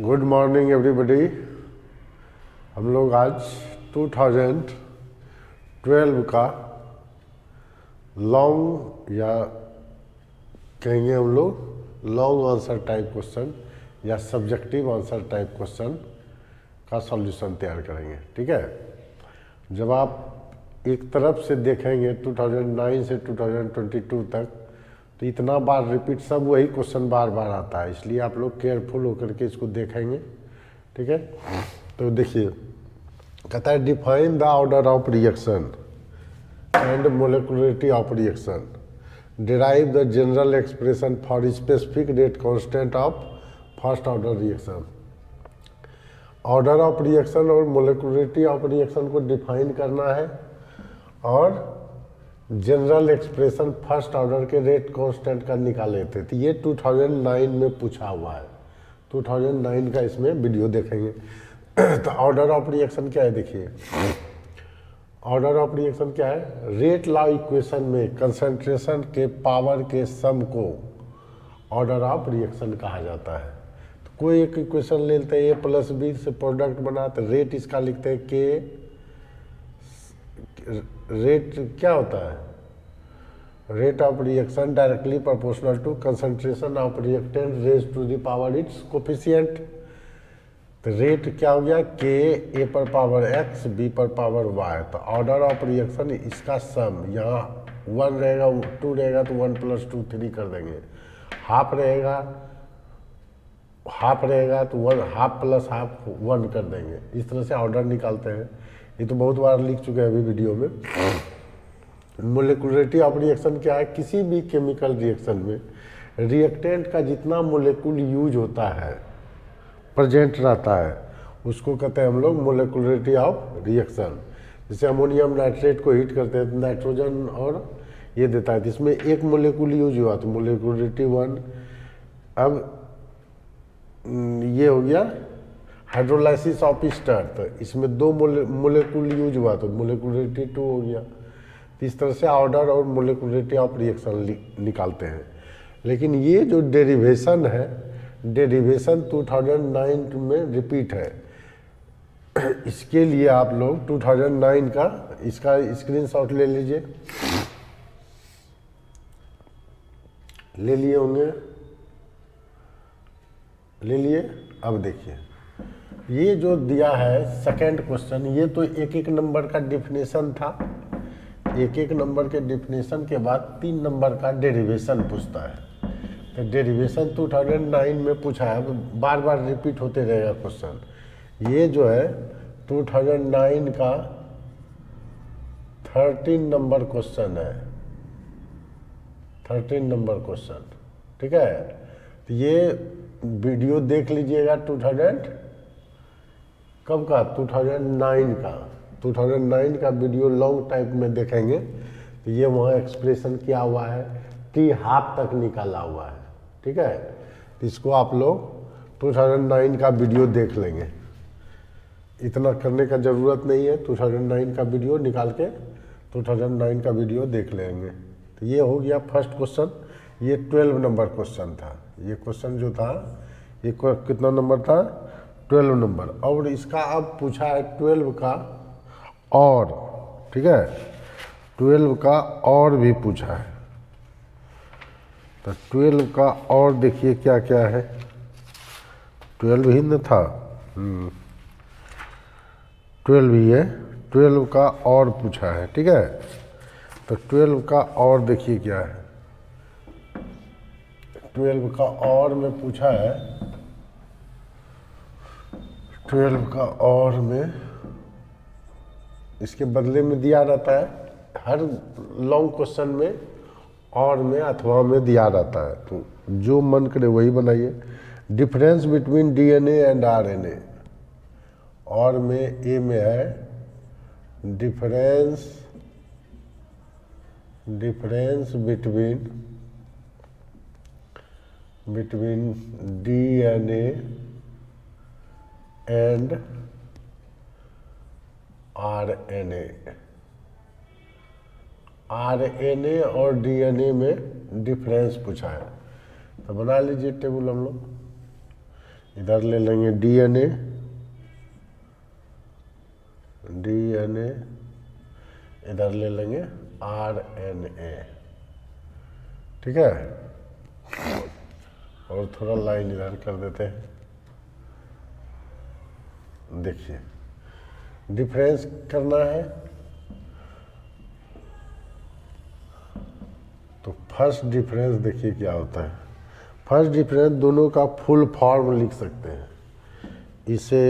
Good morning everybody हम लोग आज 2012 का लॉन्ग या कहेंगे हम लोग लॉन्ग आंसर टाइप क्वेश्चन या सब्जेक्टिव आंसर टाइप क्वेश्चन का सॉल्यूशन तैयार करेंगे, ठीक है? जब आप एक तरफ़ से देखेंगे 2009 से 2022 तक तो इतना बार रिपीट सब वही क्वेश्चन बार बार आता है, इसलिए आप लोग केयरफुल होकर के इसको देखेंगे, ठीक है? तो देखिए, कहता है define the order of reaction and molecularity of reaction derive the general expression for specific rate constant of first order reaction order of reaction और मोलिकुलरिटी ऑफ़ रिएक्शन को डिफाइन करना है और जनरल एक्सप्रेशन फ़र्स्ट ऑर्डर के rate constant का निकाले थे। तो ये 2009 में पूछा हुआ है। 2009 का इसमें वीडियो देखेंगे। तो ऑर्डर ऑफ़ रिएक्शन क्या है देखिए। ऑर्डर ऑफ़ रिएक्शन क्या है? रेट लॉ इक्वेशन में कंसंट्रेशन के पावर के सम को ऑर्डर ऑफ़ रिएक्शन कहा जाता है। तो कोई एक इक्वेशन ले लेते हैं ए प्लस बी से प्रोडक्ट बना तो रेट इसका लिखते हैं के रेट क्या होता है? Rate of reaction directly proportional to concentration of reactant raise to the power its coefficient तो रेट क्या हो गया? के ए पर पावर एक्स बी पर पावर वाई तो ऑर्डर ऑफ़ रिएक्शन इसका सम यहाँ वन रहेगा टू रहेगा तो वन प्लस टू थ्री कर देंगे। हाफ़ रहेगा हाफ़ रहेगा तो one half plus half one कर देंगे। इस तरह से ऑर्डर निकालते हैं। ये तो बहुत बार लिख चुके हैं अभी वीडियो में। मोलिकुलरिटी ऑफ़ रिएक्शन क्या है? किसी भी केमिकल रिएक्शन में रिएक्टेंट का जितना मोलिकुल यूज़ होता है प्रजेंट रहता है, उसको कहते हैं हम लोग मोलिकुलरिटी ऑफ़ रिएक्शन जैसे अमोनियम नाइट्रेट को हीट करते हैं तो नाइट्रोजन और ये देता है। जिसमें एक मोलिकुल यूज़ हुआ तो मोलिकुलरिटी वन अब ये हो गया हाइड्रोलाइसिस ऑफ़ स्टर तो इसमें दो मोलिकुल यूज़ हुआ तो मोलिकुलरिटी टू हो गया। तो इस तरह से ऑर्डर और मोलिकुलरिटी ऑफ़ रिएक्शन निकालते हैं। लेकिन ये जो डेरिवेशन है डेरिवेशन 2009 में रिपीट है। इसके लिए आप लोग 2009 का, इसका स्क्रीनशॉट ले लीजिए। ले लिए होंगे। ले लिए, अब देखिए। ये जो दिया है सेकंड क्वेश्चन ये तो एक एक नंबर का डिफिनेशन था। एक एक नंबर के डिफिनेशन के बाद तीन नंबर का डेरिवेशन पूछता है। तो डेरिवेशन 2009 में पूछा है बार बार रिपीट होते रहेगा क्वेश्चन ये जो है 2009 का 13 नंबर क्वेश्चन है। 13 नंबर क्वेश्चन ठीक है? तो ये वीडियो देख लीजिएगा 2000 कब का? 2009 का। 2009 का वीडियो लॉन्ग टाइप में देखेंगे तो ये वहाँ एक्सप्रेशन किया हुआ है टी हाफ़ तक निकाला हुआ है, ठीक है? इसको आप लोग 2009 का वीडियो देख लेंगे। इतना करने का ज़रूरत नहीं है 2009 का वीडियो निकाल के 2009 का वीडियो देख लेंगे। तो ये हो गया फ़र्स्ट क्वेश्चन ये 12 नंबर क्वेश्चन था। ये क्वेश्चन जो था, ये कितना नंबर था? 12 नंबर। और इसका, अब पूछा है 12 का और, ठीक है? 12 का और भी पूछा है। तो 12 का और देखिए क्या क्या है। 12 ही न था ट्वेल्व ही है। 12 का और पूछा है, ठीक है? तो 12 का और देखिए क्या है। 12 का और में पूछा है। 12 का और में इसके बदले में दिया रहता है, हर लॉन्ग क्वेश्चन में और में अथवा में दिया रहता है। तो जो मन करे वही बनाइए। Difference between DNA and RNA और में ए में है difference difference between between DNA and RNA RNA और डीएनए में डिफरेंस पूछा है। तो बना लीजिए टेबल हम लोग। इधर ले लेंगे डीएनए डीएनए इधर ले लेंगे आरएनए ठीक है? और थोड़ा लाइन इधर कर देते हैं। देखिए डिफरेंस करना है तो फ़र्स्ट डिफरेंस देखिए क्या होता है। फ़र्स्ट डिफरेंस दोनों का फुल फॉर्म लिख सकते हैं। इसे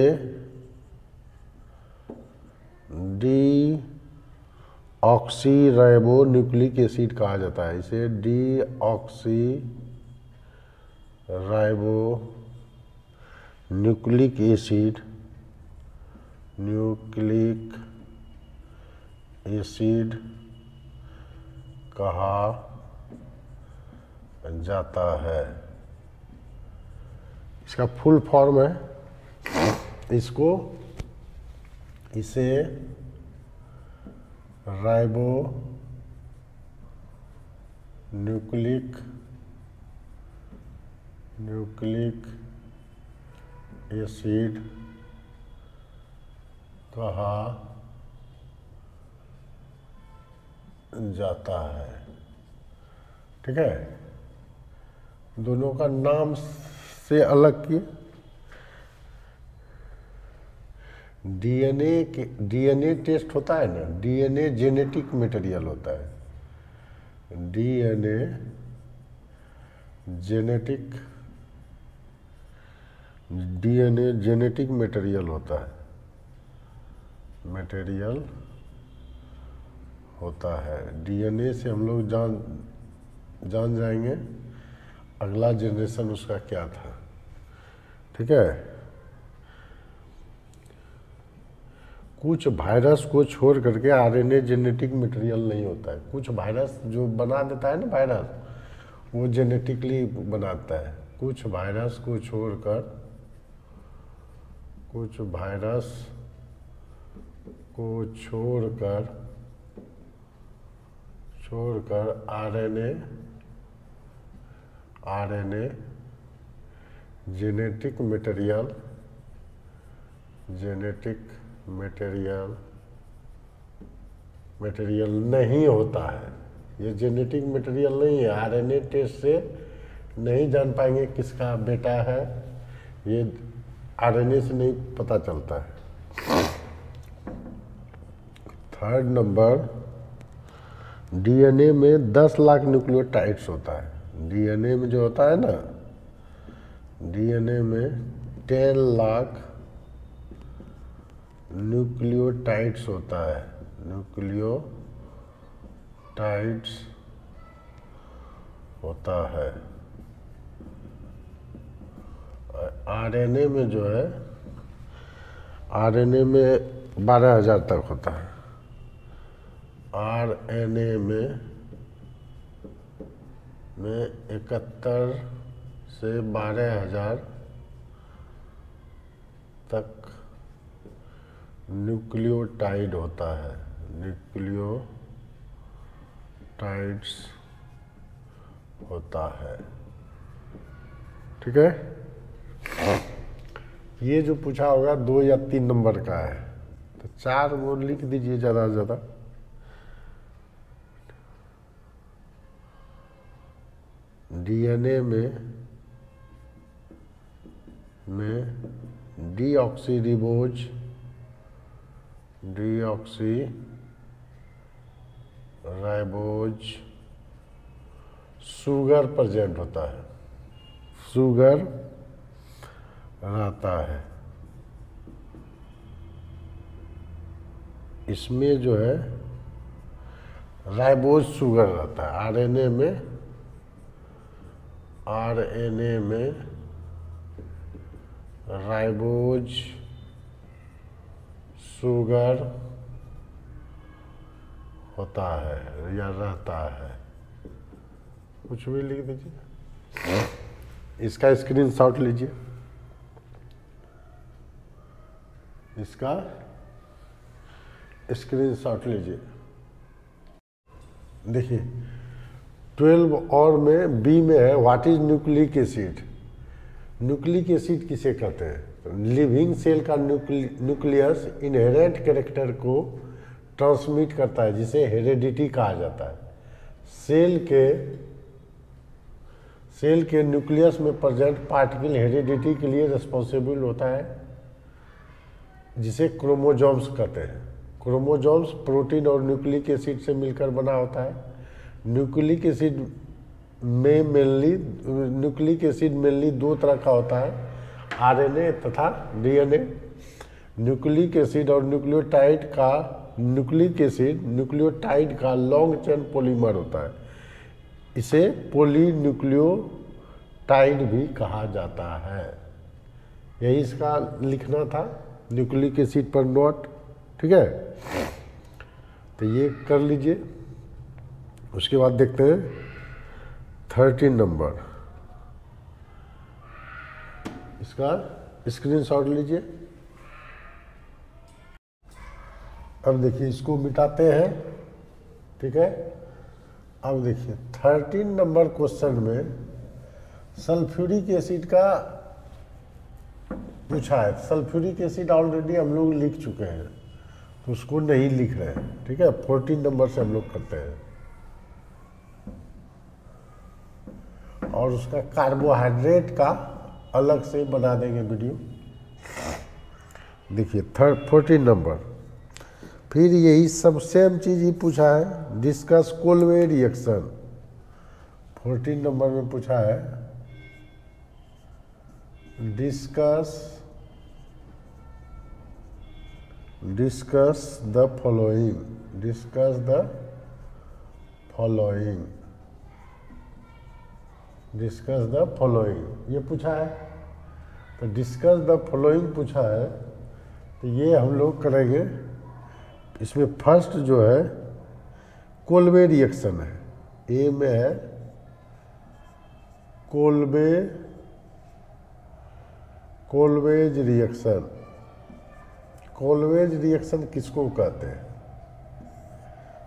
deoxyribonucleic acid कहा जाता है। इसे deoxyribonucleic acid nucleic acid कहा जाता है। इसका फुल फॉर्म है। इसको इसे राइबो न्यूक्लिक न्यूक्लिक एसिड कहा जाता है। ठीक है? दोनों का नाम से अलग किए। डीएनए के, डीएनए टेस्ट होता है ना, डीएनए जेनेटिक मटेरियल होता है। DNA genetic DNA genetic material होता है। मटेरियल होता है। डीएनए से हम लोग जान जान जाएँगे अगला जनरेशन उसका क्या था। ठीक है? कुछ वायरस को छोड़ करके आरएनए जेनेटिक मटेरियल नहीं होता है। कुछ वायरस जो बना देता है ना वायरस वो जेनेटिकली बनाता है। कुछ वायरस को छोड़कर, कुछ वायरस को छोड़कर छोड़कर RNA RNA genetic material genetic material material नहीं होता है। ये जेनेटिक मटेरियल नहीं है, आरएनए टेस्ट से नहीं जान पाएँगे किसका बेटा है। ये आरएनए से नहीं पता चलता है। थर्ड नंबर डीएनए में 10 लाख न्यूक्लियोटाइड्स होता है। डीएनए में जो होता है ना डीएनए में 10 लाख न्यूक्लियोटाइड्स होता है। न्यूक्लियोटाइड्स होता है। आरएनए में जो है आरएनए में बारह हज़ार तक होता है। आरएनए में में इकहत्तर से बारह हज़ार तक न्यूक्लियोटाइड होता है। न्यूक्लियोटाइड्स होता है। ठीक है? ये जो पूछा होगा, दो या तीन नंबर का है। तो चार वो लिख दीजिए ज़्यादा से ज़्यादा। डीएनए में में deoxyribose deoxyribose sugar present होता है। शुगर रहता है। इसमें जो है, राइबोज शुगर रहता है। आरएनए में आरएनए में राइबोज शुगर होता है या रहता है। कुछ भी लिख दीजिए। इसका स्क्रीनशॉट लीजिए। इसका स्क्रीनशॉट लीजिए। देखिए ट्वेल्व और में बी में है what is nucleic acid nucleic acid किसे कहते हैं? लिविंग सेल का न्यूक्लियस इनहेरेंट कैरेक्टर को ट्रांसमिट करता है, जिसे हेरेडिटी कहा जाता है। सेल के सेल के न्यूक्लियस में प्रेजेंट पार्टिकल हेरिडिटी के लिए रिस्पॉन्सिबल होता है, जिसे क्रोमोजोम्स कहते हैं। क्रोमोजोम्स प्रोटीन और न्यूक्लिक एसिड से मिलकर बना होता है। न्यूक्लिक एसिड में मेनली न्यूक्लिक एसिड मेनली दो तरह का होता है, आरएनए तथा डीएनए। न्यूक्लिक एसिड और न्यूक्लियोटाइड का, न्यूक्लिक एसिड, न्यूक्लियोटाइड का लॉन्ग चेन पॉलीमर होता है। इसे पोलीन्यूक्लियोटाइड भी कहा जाता है। यही इसका लिखना था, न्यूक्लिक एसिड पर नोट ठीक है? तो ये कर लीजिए। उसके बाद देखते हैं थर्टीन नंबर इसका स्क्रीनशॉट लीजिए। अब देखिए, इसको मिटाते हैं, ठीक है? अब देखिए थर्टीन नंबर क्वेश्चन में सल्फ्यूरिक एसिड का पूछा है। सल्फ्यूरिक एसिड ऑलरेडी हम लोग लिख चुके हैं तो उसको नहीं लिख रहे हैं, ठीक है? फोर्टीन नंबर से हम लोग करते हैं। और उसका कार्बोहाइड्रेट का अलग से बना देंगे वीडियो देखिए थर्ड फोर्टीन नंबर फिर यही सब सेम चीज़ ही पूछा है। Discuss Kolbe reaction fourteen number में पूछा है। Discuss discuss the following discuss the following discuss the following ये पूछा है? तो डिस्कस द फॉलोइंग पूछा है तो ये हम लोग करेंगे। इसमें फ़र्स्ट जो है कोलवे रिएक्शन है। ए में है Kolbe Kolbe's reaction Kolbe's reaction किसको कहते हैं?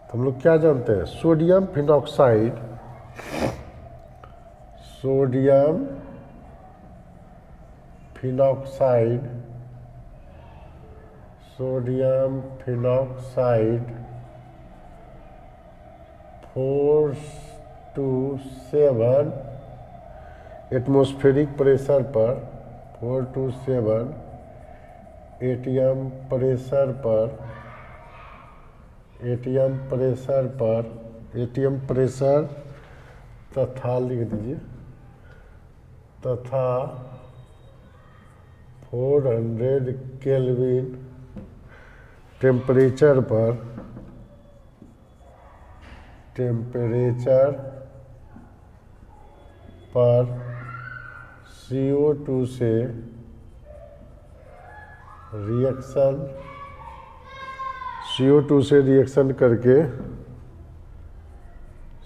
तो हम लोग क्या जानते हैं? Sodium phenoxide sodium phenoxide sodium phenoxide four to seven atmospheric pressure पर four to seven ATM pressure पर एटीएम प्रेशर पर एटीएम प्रेशर तथा लिख दीजिए। तथा 400 केल्विन टेम्परेचर पर टेम्परेचर पर CO2 से रिएक्शन CO2 से रिएक्शन करके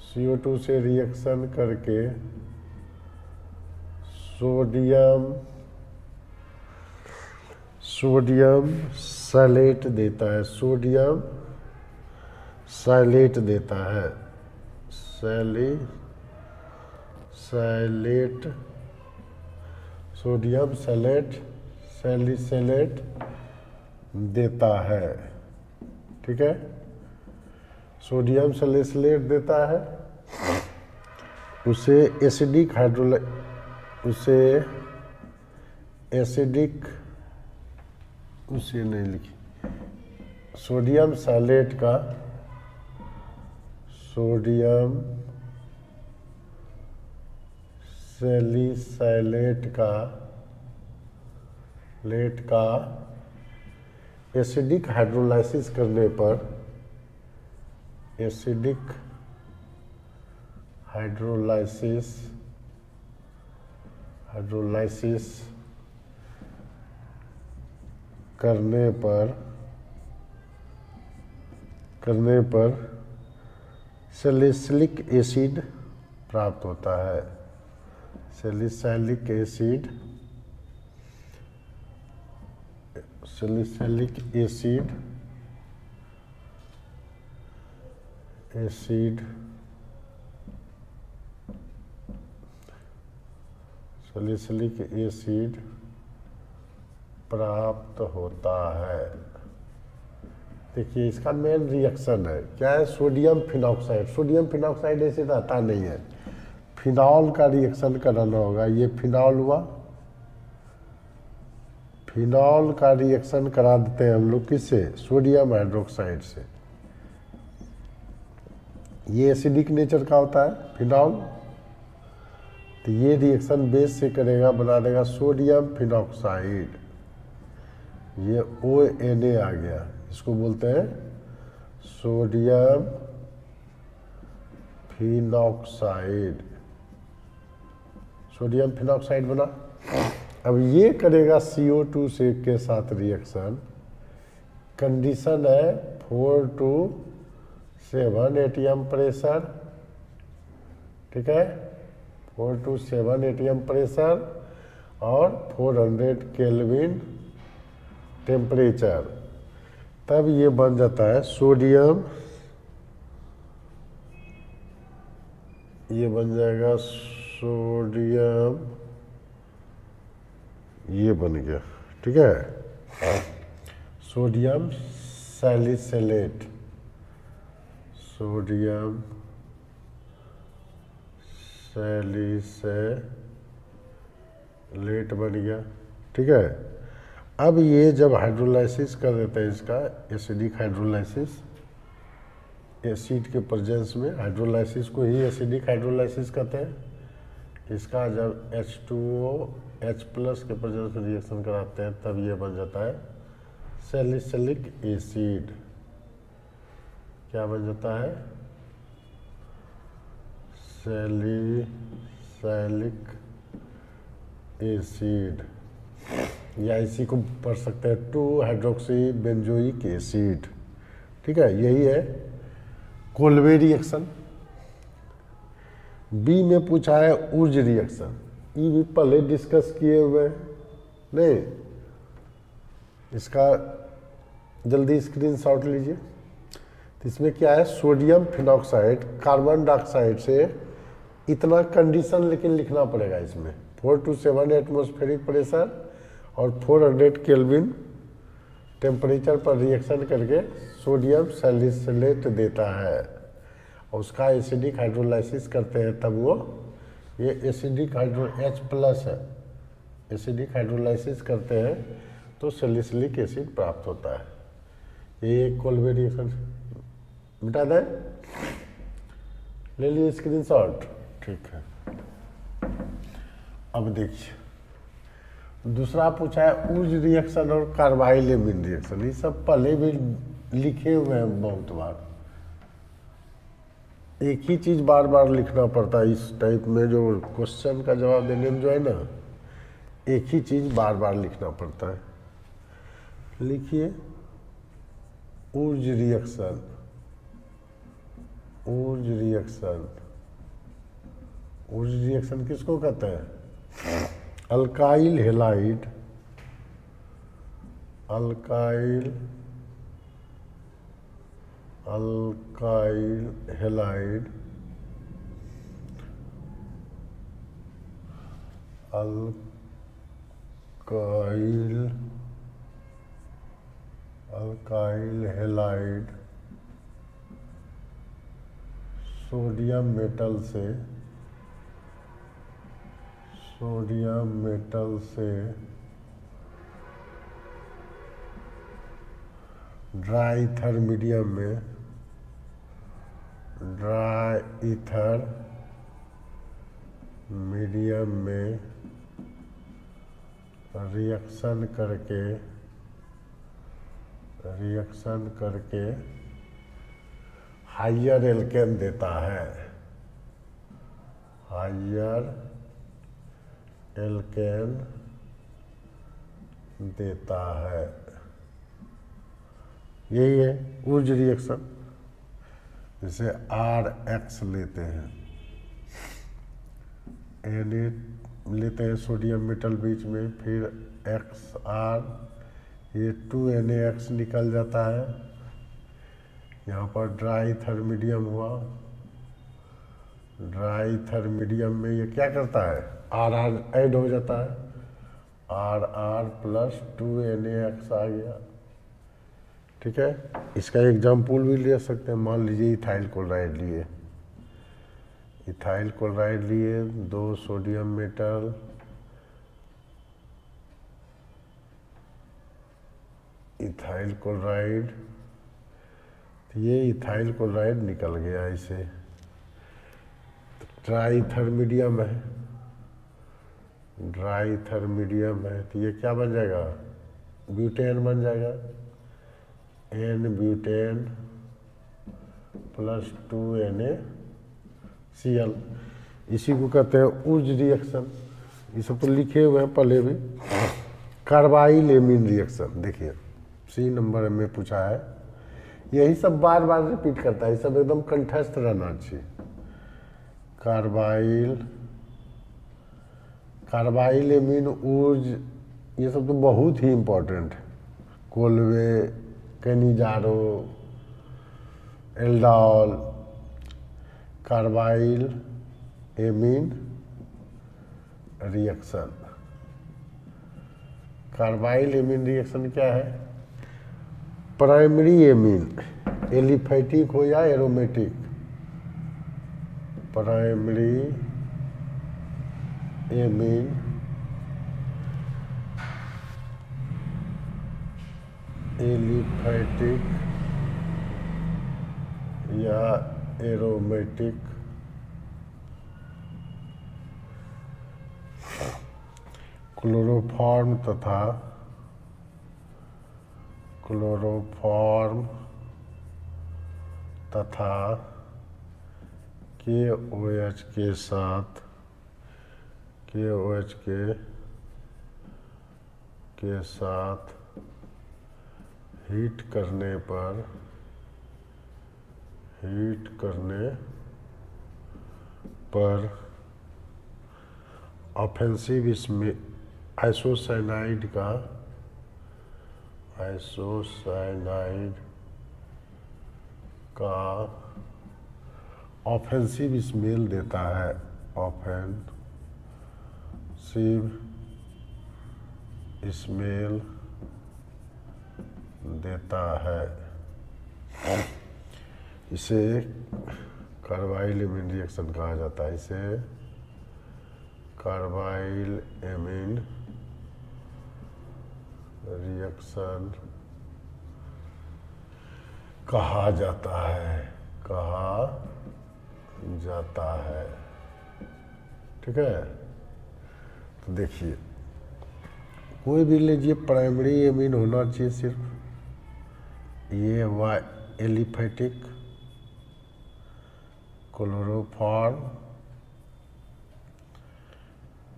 CO2 से रिएक्शन करके सोडियम सोडियम सैलेट देता है, सोडियम सैलेट देता है। सैली, सैलेट, सोडियम सैलेट सैलिसैलेट देता है। ठीक है? सोडियम सैलिसलेट देता है। उसे एसिडिक हाइड्रोल उसे एसिडिक, उसे नहीं लिखी, सोडियम सैलेट का, सोडियम सेलिसैलेट का, लेट का एसिडिक हाइड्रोलाइसिस करने पर एसिडिक हाइड्रोलाइसिस हाइड्रोलाइसिस करने पर करने पर सेलिसिलिक एसिड प्राप्त होता है। Salicylic acid salicylic acid acid salicylic acid प्राप्त होता है। देखिए, इसका मेन रिएक्शन है। क्या है? Sodium phenoxide sodium phenoxide acid आता नहीं है। फिनॉल का रिएक्शन कराना होगा। ये फिनॉल हुआ। फिनॉल का रिएक्शन करा देते हैं हम लोग किससे सोडियम हाइड्रोक्साइड से। ये एसिडिक नेचर का होता है फिनॉल तो ये रिएक्शन बेस से करेगा, बना देगा सोडियम फिनॉक्साइड ये ओ एन ए आ गया। इसको बोलते हैं सोडियम फिनॉक्साइड सोडियम फिनॉक्साइड बना। अब ये करेगा CO2 से के साथ रिएक्शन कंडीशन है four to seven ATM pressure ठीक है? Four to seven ATM pressure और फोर हंड्रेड केल्विन टेम्परेचर तब ये बन जाता है सोडियम ये बन जाएगा सोडियम ये बन गया, ठीक है? सोडियम सैलिसलेट सोडियम सैलिसलेट बन गया। ठीक है? अब ये जब हाइड्रोलाइसिस कर देते हैं इसका एसिडिक हाइड्रोलाइसिस एसिड के प्रजेंस में हाइड्रोलाइसिस को ही एसिडिक हाइड्रोलाइसिस कहते हैं। इसका जब H2O H प्लस के प्रजेंस में रिएक्शन कराते हैं, तब ये बन जाता है सेलिसिलिक एसिड क्या बन जाता है? Salicylic acid. या इसी को पढ़ सकते हैं, टू हाइड्रोक्सी बेंजोइक एसिड। ठीक है, यही है। Kolbe reaction. बी में पूछा है, ऊर्ज रिएक्शन। ई भी पहले डिस्कस किए हुए हैं। नहीं, इसका जल्दी स्क्रीन शॉट लीजिए। तो इसमें क्या है सोडियम फिनॉक्साइड कार्बन डाइऑक्साइड से इतना कंडीशन लेकिन लिखना पड़ेगा इसमें। Four to seven atmospheric pressure और 400 हंड्रेड केल्विन टेम्परेचर पर रिएक्शन करके सोडियम सैलिसलेट देता है। और उसका एसिडिक हाइड्रोलाइसिस करते हैं तब वो। ये एसिडिक हाइड्रो एच प्लस है। एसिडिक हाइड्रोलाइसिस करते हैं तो सेलिसलिक एसिड प्राप्त होता है। ये एक कोलवे रिएक्शन मिटा दें। ले लीजिए स्क्रीनशॉट ठीक है। अब देखिए, दूसरा पूछा है उज रिएक्शन और कार्बाइलेमिन रिएक्शन ये सब पहले भी लिखे हुए हैं बहुत बार। एक ही चीज़ बार बार लिखना पड़ता है इस टाइप में, जो क्वेश्चन का जवाब देने में जो है ना, एक ही चीज़ बार बार लिखना पड़ता है। लिखिए, Wurtz reaction Wurtz reaction Wurtz reaction किसको कहते हैं? Alkyl halide alkyl alkyl halide alkyl alkyl halide sodium metal से सोडियम मेटल से ड्राई ईथर मीडियम में, ड्राई ईथर मीडियम में रिएक्शन करके रिएक्शन करके हाइयर एल्केन देता है। हाइयर एल्केन देता है। यही है, ऊर्ज रिएक्शन जैसे आर एक्स लेते हैं। एन ए लेते हैं सोडियम मेटल बीच में, फिर एक्स आर ये टू एन एक्स निकल जाता है। यहाँ पर ड्राई थर्मीडियम हुआ। ड्राई थर्मीडियम में ये क्या करता है? आर आर ऐड हो जाता है। R R plus two N X आ गया। ठीक है? इसका एग्ज़ाम्पल भी ले सकते हैं। मान लीजिए इथाइल क्लोराइड लिए। इथाइल क्लोराइड लिए दो सोडियम मेटल इथाइल क्लोराइड। तो ये इथाइल क्लोराइड निकल गया इसे। ड्राई थर मीडियम है। ड्राई थर मीडियम है तो ये क्या बन जाएगा? ब्यूटेन बन जाएगा। N butane plus two N A C L इसी को कहते हैं उज रिएक्शन ये सब तो लिखे हुए हैं पहले भी। कार्बाइल एमीन रिएक्शन देखिए। सी नंबर में पूछा है। यही सब बार बार रिपीट करता है। ये सब एकदम कंठस्थ रहना चाहिए। कार्बाइल कार्बाइल, एमिन, ऊर्ज, ये सब तो बहुत ही इम्पोर्टेंट है। Kolbe, Cannizzaro, aldol, carbyl, amine, reaction. Carbyl, amine, reaction क्या है? प्राइमरी एमिन, एलिफेटिक हो या एरोमेटिक? प्राइमरी एमीन एलिफैटिक या एरोमेटिक क्लोरोफॉर्म तथा क्लोरोफॉर्म तथा के ओ एच के साथ के ओ एच के के साथ हीट करने पर हीट करने पर ऑफेंसिव इसमें आइसोसाइनाइड का आइसोसाइनाइड का ऑफेंसिव स्मेल देता है ऑफेंसिव स्मेल देता है। इसे कार्बाइल एमिन रिएक्शन कहा जाता है। इसे कार्बाइल एमिन रिएक्शन कहा जाता है। कहा जाता है। ठीक है? तो देखिए, कोई भी लीजिए प्राइमरी एमीन होना चाहिए सिर्फ़। ये वा aliphatic chloroform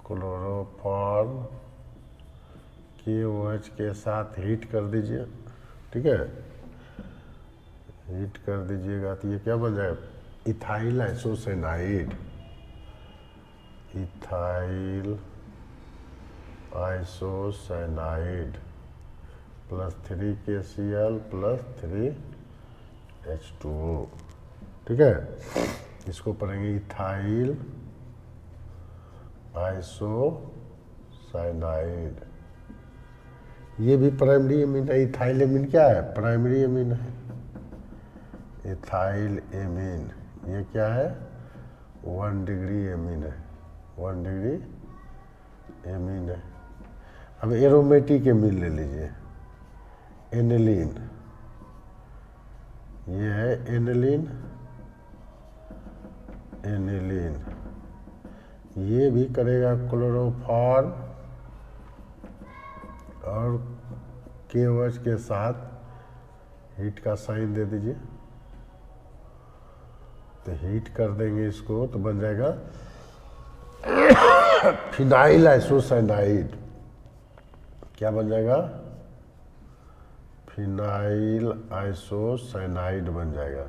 chloroform K O H के साथ हीट कर दीजिए, ठीक है? हीट कर दीजिएगा तो ये क्या बन जाएगा ethyl isocyanide ethyl isocyanide plus three K C L plus three H two O ठीक है? इसको पढ़ेंगे इथाइल आइसोसाइनाइड ये भी प्राइमरी एमिन है इथाइल एमिन क्या है? प्राइमरी एमिन है। इथाइल एमिन ये क्या है? वन डिग्री एमिन है। वन डिग्री एमिन है। अब एरोमेटिक एमिन ले लीजिए। एनिलीन। ये है एनिलीन। एनिलीन। ये भी करेगा क्लोरोफॉर्म। और के के साथ हीट का साइन दे दीजिए। तो हीट कर देंगे इसको तो बन जाएगा फिनाइल आइसोसाइनाइड। क्या बन जाएगा? फिनाइल आइसोसाइनाइड बन जाएगा।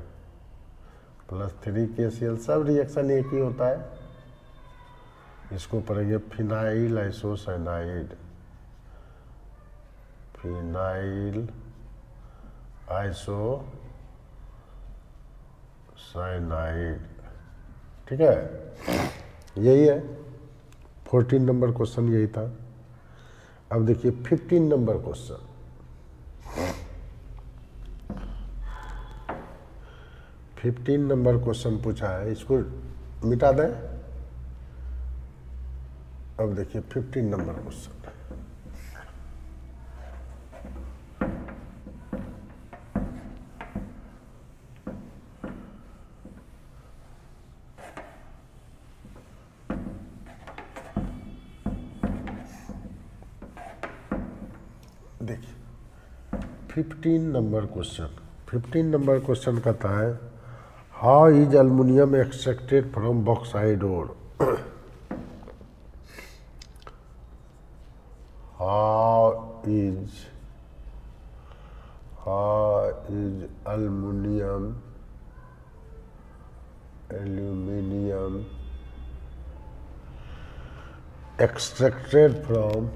Plus three K C L सब रिएक्शन एक ही होता है। इसको पढ़ेंगे phenyl isocyanide. Phenyl iso cyanide ठीक है? यही है। फोर्टीन नंबर क्वेश्चन यही था। अब देखिए fifteen number question fifteen number question पूछा है, इसको मिटा दें। अब देखिए फिफ्टीन नंबर क्वेश्चन देखिए fifteen number question fifteen number question कहता है how is aluminium extracted from bauxite ore how is how is aluminium aluminium extracted from,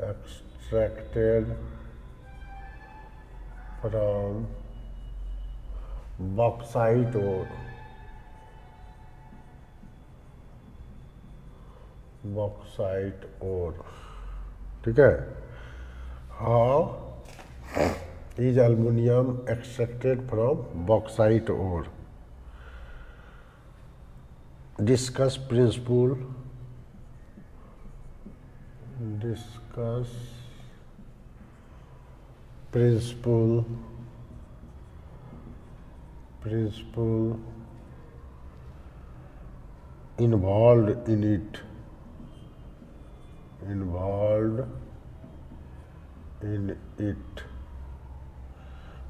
extracted from bauxite ore bauxite ore ठीक है? How is aluminium extracted from bauxite और discuss principle discuss principle principle involved in it. Involved in it.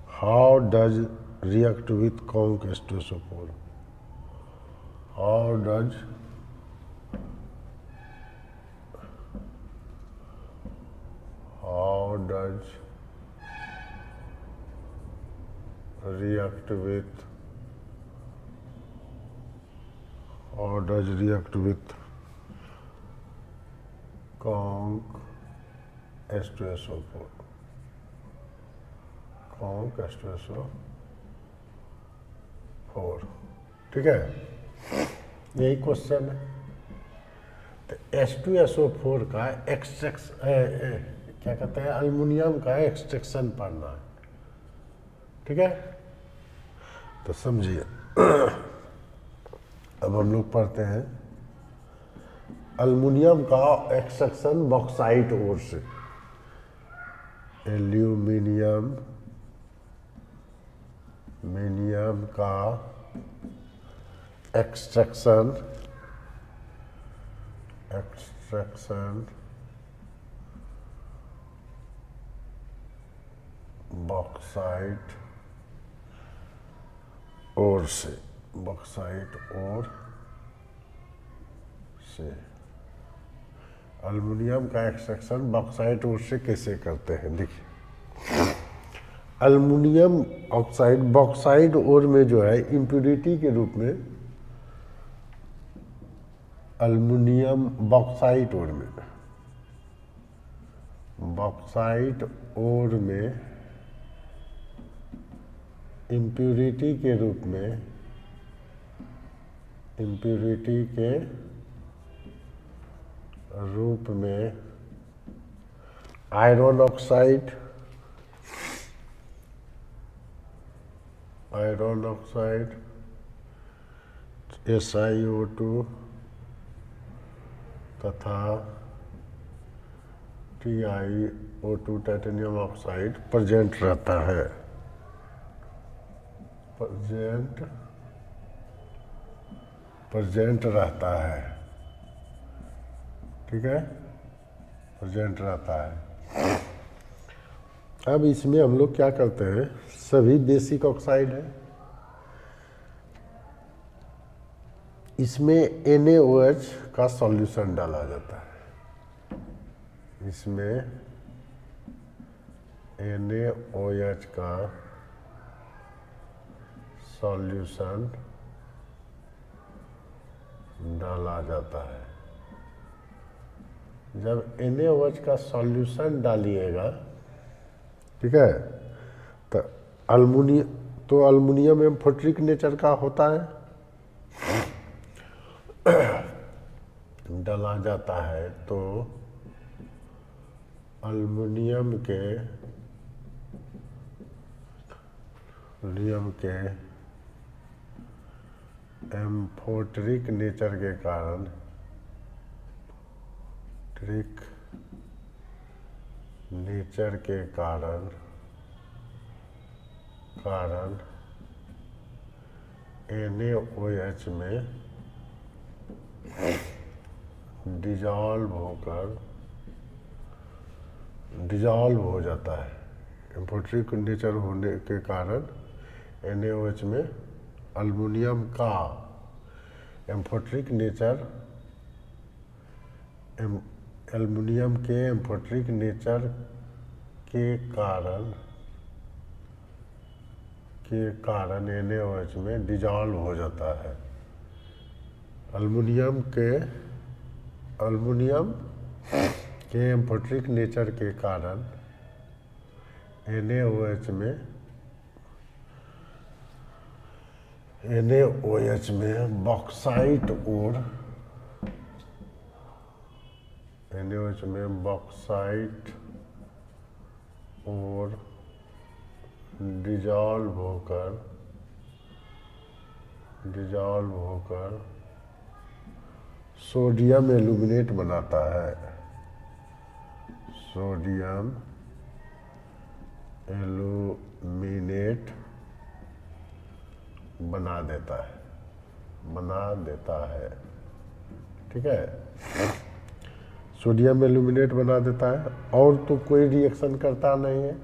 How does react with H2SO4 how does how does react with how does react with conc H2SO4 conc H2SO4 ठीक है? यही question है। तो H2SO4 का एक्सट्रैक्स क्या कहते हैं? Aluminium का एक्सट्रैक्शन पढ़ना है। ठीक है? तो समझिए। अब हम लोग पढ़ते हैं। अल्मीनियम का एक्सट्रैक्शन बॉक्साइट ओर से। एल्यूमिनियम मिनियम का एक्सट्रैक्शन एक्सट्रैक्शन बॉक्साइट और से, बॉक्साइट और से। अल्मीनियम का एक्सट्रैक्शन बॉक्साइट और से कैसे करते हैं? देखिए। अल्मीनियम ऑक्साइड बॉक्साइड और में जो है इम्प्यूरिटी के रूप में अल्मीनियम बॉक्साइट और में। बॉक्साइट और में इम्प्यूरिटी के रूप में इम्प्यूरिटी के रूप में iron oxide iron oxide S I O two तथा T I O two titanium oxide present रहता है। प्रेजेंट प्रेजेंट रहता है। ठीक है? प्रेजेंट रहता है। अब इसमें हम लोग क्या करते हैं? सभी बेसिक ऑक्साइड है। इसमें एन का सॉल्यूशन डाला जाता है। इसमें एन का सॉल्यूशन डाला जाता है। जब एन का सॉल्यूशन डालिएगा, ठीक है तो अल्मोनियम तो अल्मोनियम एम्फोट्रिक नेचर का होता है। डाला जाता है तो अल्मीनियम के, नियम के एम्फोट्रिक नेचर के कारण ट्रिक नेचर के कारण कारण एन एच में डिजॉल्व होकर डिजॉल्व हो जाता है। एम्फोट्रिक नेचर होने के कारण एच में अल्मोनियम का एम्फोट्रिक नेचर एल्युमिनियम के एम्फोट्रिक नेचर के कारण के कारण एच में डिजॉल्व हो जाता है। अल्युमिनियम के अल्युमिनियम के एम्फोट्रिक नेचर के कारण एच में एच में बॉक्साइट और एच में बॉक्साइट और डिजॉल्व होकर डिजॉल्व होकर सोडियम एल्यूमिनेट बनाता है। सोडियम एल्यूमिनेट बना देता है। बना देता है। ठीक है? सोडियम एल्यूमिनेट बना देता है, और तो कोई रिएक्शन करता नहीं है।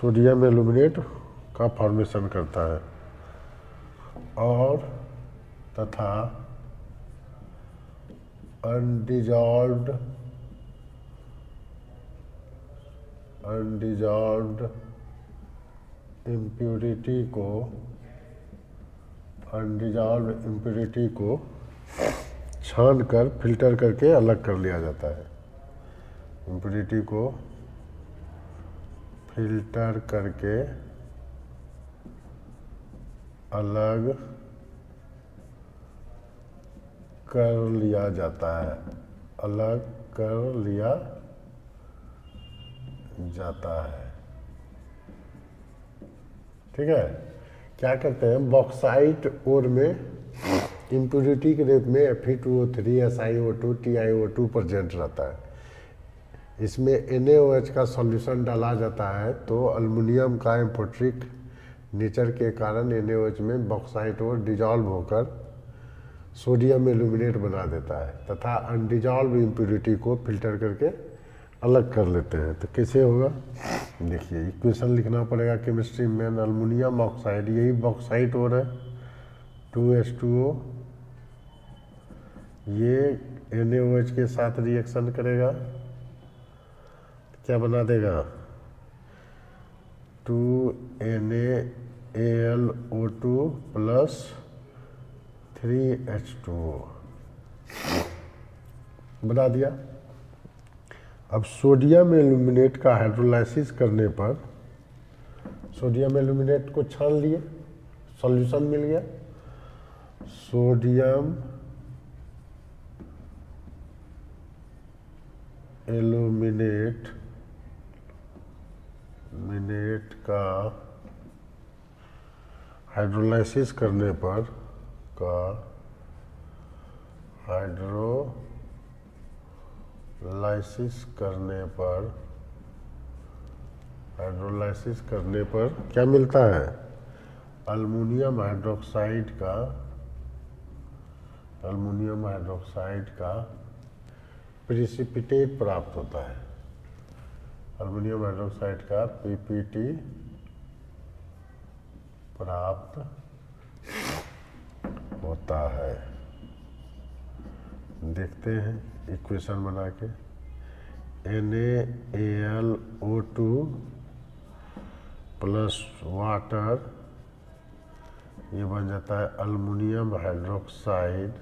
सोडियम एल्यूमिनेट का फॉर्मेशन करता है। और तथा अनडिजॉल्व्ड अनडिजॉल्व्ड इम्प्योरिटी को अनडिजॉल्व इम्प्योरिटी को छान कर फ़िल्टर करके अलग कर लिया जाता है। इम्प्योरिटी को फ़िल्टर करके अलग कर लिया जाता है। अलग कर लिया जाता है। ठीक है? क्या करते हैं? बॉक्साइट ओर में इम्प्योरिटी के रूप में F E two O three S I O two T I O two present रहता है। इसमें एन एच का सॉल्यूशन डाला जाता है तो अल्मीनियम का एम्पोट्रिक नेचर के कारण एन एच में बॉक्साइट और डिजॉल्व होकर सोडियम एल्यूमिनेट बना देता है तथा अनडिजॉल्व इम्प्योरिटी को फ़िल्टर करके अलग कर लेते हैं। तो कैसे होगा? देखिए इक्वेशन लिखना पड़ेगा केमिस्ट्री में अल्मोनियम ऑक्साइड यही बॉक्साइड हो। रहा है टू एस टू ओ ये एन एच के साथ रिएक्शन करेगा। क्या बना देगा? Two N L O two plus three H two O बना दिया। अब सोडियम एल्यूमिनेट का हाइड्रोलाइसिस करने पर सोडियम एल्यूमिनेट को छान लिए, सॉल्यूशन मिल गया। सोडियम एल्यूमिनेट, मिनेट का हाइड्रोलाइसिस करने पर का हाइड्रो लाइसिस करने पर हाइड्रोलाइसिस करने पर क्या मिलता है? अल्मोनियम हाइड्रोक्साइड का अल्मोनियम हाइड्रोक्साइड का प्रिसिपिटेट प्राप्त होता है। अल्मोनियम हाइड्रोक्साइड का पीपीटी प्राप्त होता है। देखते हैं। इक्वेशन बना के N A L O two plus water ये बन जाता है अल्मोनियम हाइड्रोक्साइड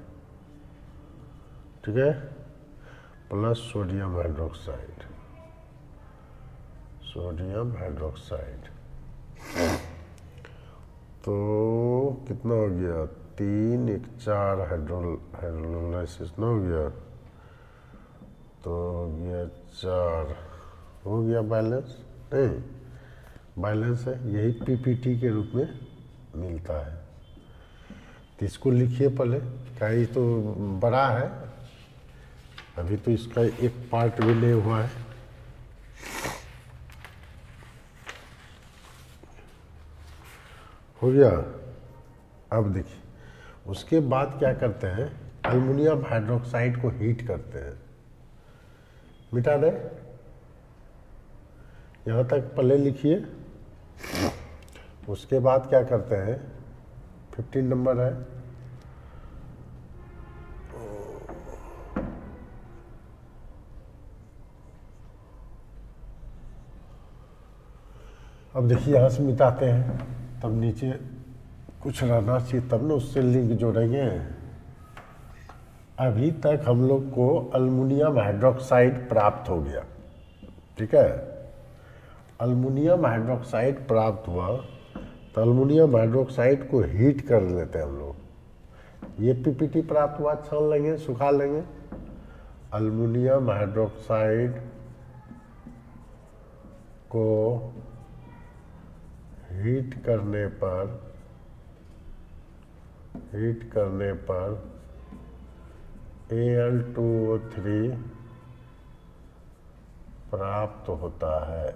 ठीक है? Plus sodium hydroxide sodium hydroxide तो कितना हो गया? तीन एक चार हाइड्रोल हाइड्रोलाइसिस न हो गया? तो गया चार, हो गया बैलेंस नहीं बैलेंस है, यही पीपीटी के रूप में मिलता है। तो इसको लिखिए पहले, क्या ये तो बड़ा है? अभी तो इसका एक पार्ट भी नहीं हुआ है। हो गया? अब देखिए, उसके बाद क्या करते हैं अल्मोनियम हाइड्रोक्साइड को हीट करते हैं। मिटा दें। यहाँ तक पहले लिखिए। उसके बाद क्या करते हैं? फिफ्टीन नंबर है। अब देखिए, यहाँ से मिटाते हैं। तब नीचे कुछ रहना चाहिए, तब ना उससे लिंक जोड़ेंगे। अभी तक हम लोग को अल्मोनियम हाइड्रोक्साइड प्राप्त हो गया। ठीक है? अल्मोनियम हाइड्रोक्साइड प्राप्त हुआ तो अल्मोनियम हाइड्रोक्साइड को हीट कर लेते हैं हम लोग। ये पीपीटी प्राप्त हुआ छान लेंगे, सुखा लेंगे। अल्मोनियम हाइड्रोक्साइड को हीट करने पर हीट करने पर एल टू थ्री प्राप्त होता है।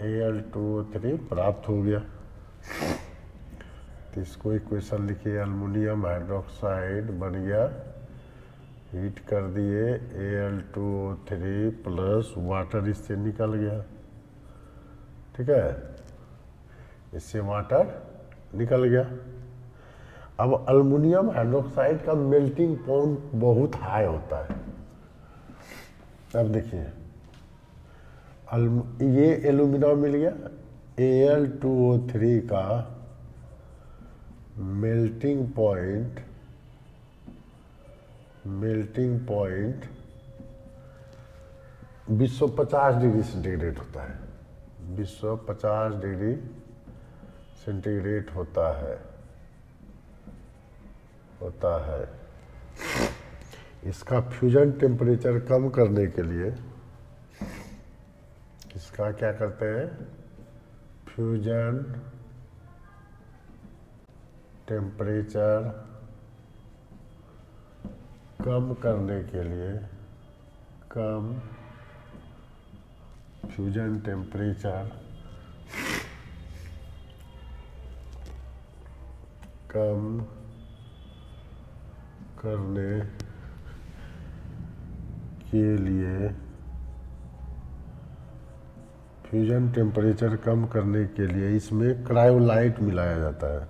एल टू थ्री प्राप्त हो गया। तो इसको इक्वेशन लिखिए अल्मोनियम हाइड्रोक्साइड बन गया। हीट कर दिए, L two three plus water इससे निकल गया। ठीक है? इससे वाटर निकल गया। अब अल्मोनियम हाइड्रोक्साइड का मेल्टिंग पॉइंट बहुत हाई होता है। अब देखिए ये एलुमिना मिल गया। एल टू ओ थ्री का melting point melting point 250 degree centigrade होता है। 250 डिग्री सेंटीग्रेड होता है। होता है। इसका फ्यूजन टेम्परेचर कम करने के लिए इसका क्या करते हैं? फ्यूजन टेम्परेचर कम करने के लिए कम फ्यूजन टेम्परेचर कम करने के लिए फ्यूजन टेम्परेचर कम करने के लिए इसमें क्रायोलाइट मिलाया जाता है।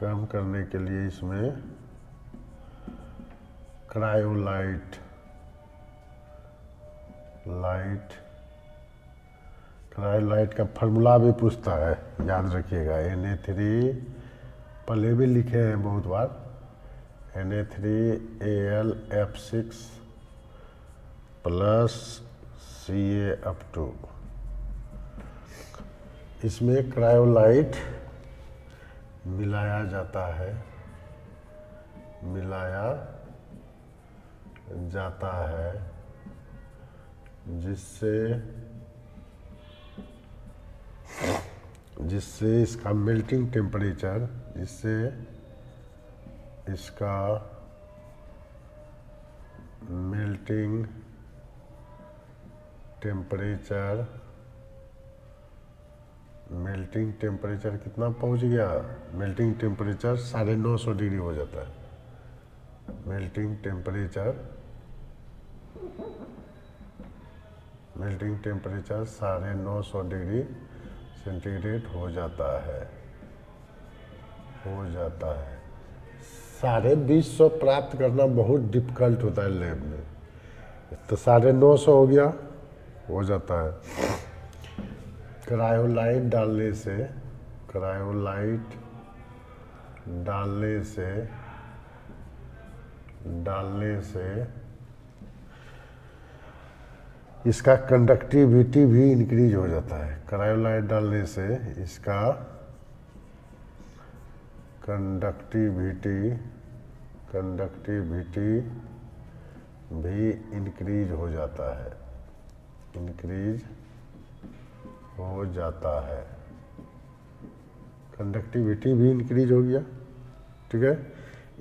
कम करने के लिए इसमें क्रायोलाइट लाइट क्रायोलाइट का फार्मूला भी पूछता है। याद रखिएगा एन ए थ्री पहले भी लिखे हैं बहुत बार। N A three A L F six plus C A up two इसमें क्रायोलाइट मिलाया जाता है, मिलाया जाता है, जिससे जिससे इसका मेल्टिंग टेम्परेचर जिससे इसका मेल्टिंग टेम्परेचर मेल्टिंग टेम्परेचर कितना पहुँच गया? मेल्टिंग टेम्परेचर साढ़े नौ सौ डिग्री हो जाता है। मेल्टिंग टेम्परेचर मेल्टिंग टेम्परेचर साढ़े नौ सौ डिग्री सेंटीग्रेड हो जाता है। हो जाता है। साढ़े बीस सौ प्राप्त करना बहुत डिफ़िकल्ट होता है लैब में। तो साढ़े नौ सौ हो गया, हो जाता है। क्रायोलाइट डालने से क्रायोलाइट डालने से डालने से इसका कंडक्टिविटी भी इंक्रीज हो जाता है। क्रायोलाइट डालने से इसका कंडक्टिविटी कंडक्टिविटी भी इंक्रीज हो जाता है। इंक्रीज हो जाता है। कंडक्टिविटी भी इंक्रीज हो गया, ठीक है?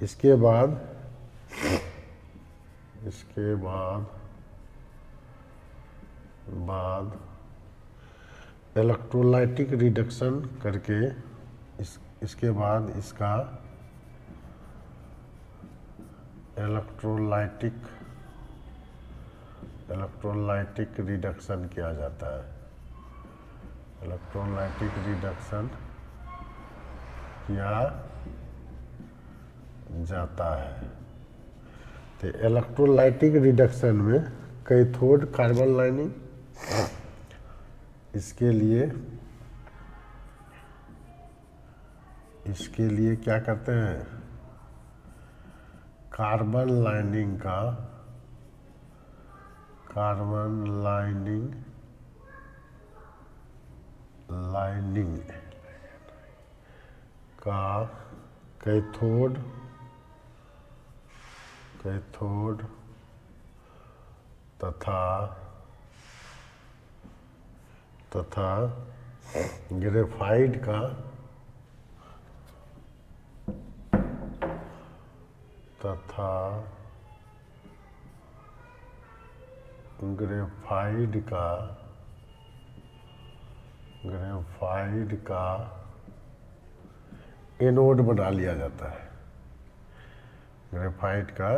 इसके बाद इसके बाद बाद इलेक्ट्रोलाइटिक रिडक्शन करके इसके बाद इसका इलेक्ट्रोलाइटिक इलेक्ट्रोलाइटिक रिडक्शन किया जाता है। इलेक्ट्रोलाइटिक रिडक्शन किया जाता है। तो इलेक्ट्रोलाइटिक रिडक्शन में कैथोड कार्बन लाइनिंग इसके लिए इसके लिए क्या करते हैं? कार्बन लाइनिंग का कार्बन लाइनिंग लाइनिंग का कैथोड कैथोड तथा तथा ग्रेफाइड का तथा ग्रेफाइड का ग्रेफाइड का एनोड बना लिया जाता है। ग्रेफाइट का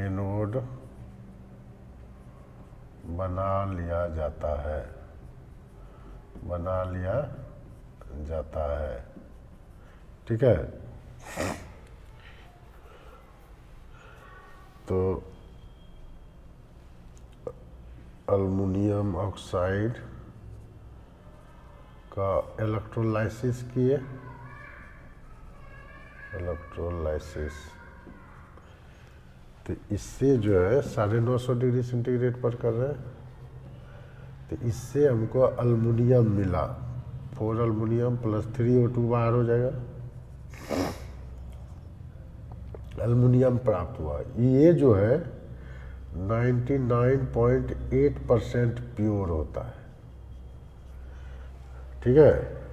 एनोड बना लिया जाता है। बना लिया जाता है। ठीक है? तो अल्मुनियम ऑक्साइड का इलेक्ट्रोलाइसिस किए। इलेक्ट्रोलाइसिस तो इससे जो है, साढ़े नौ सौ डिग्री सेंटीग्रेड पर कर रहे हैं। तो इससे हमको अल्मुनियम मिला। Four aluminium plus three O two बाहर हो जाएगा। अल्मुनियम प्राप्त हुआ। ये जो है 99.8 परसेंट प्योर होता है। ठीक है?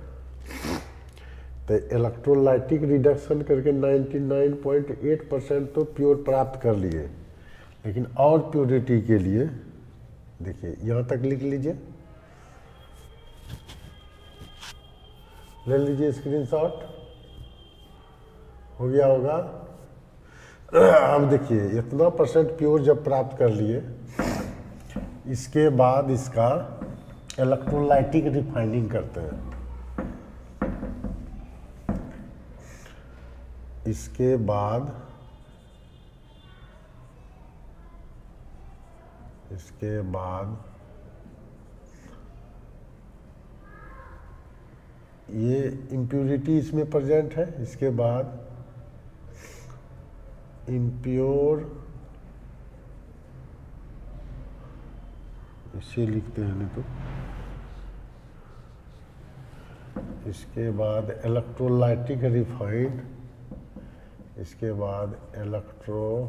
तो इलेक्ट्रोलाइटिक रिडक्शन करके 99.8 परसेंट तो प्योर प्राप्त कर लिए। लेकिन और प्योरिटी के लिए, देखिए, यहाँ तक लिख लीजिए। ले लीजिए स्क्रीनशॉट। हो गया होगा। अब देखिए, इतना परसेंट प्योर जब प्राप्त कर लिए, इसके बाद इसका इलेक्ट्रोलाइटिक रिफाइनिंग करते हैं। इसके बाद इसके बाद ये इम्प्यूरिटी इसमें प्रेजेंट है, इसके बाद इम्प्योर इसे लिखते हैं तो। इसके बाद इलेक्ट्रोलाइटिक रिफाइंड इसके बाद इलेक्ट्रोलाइटिक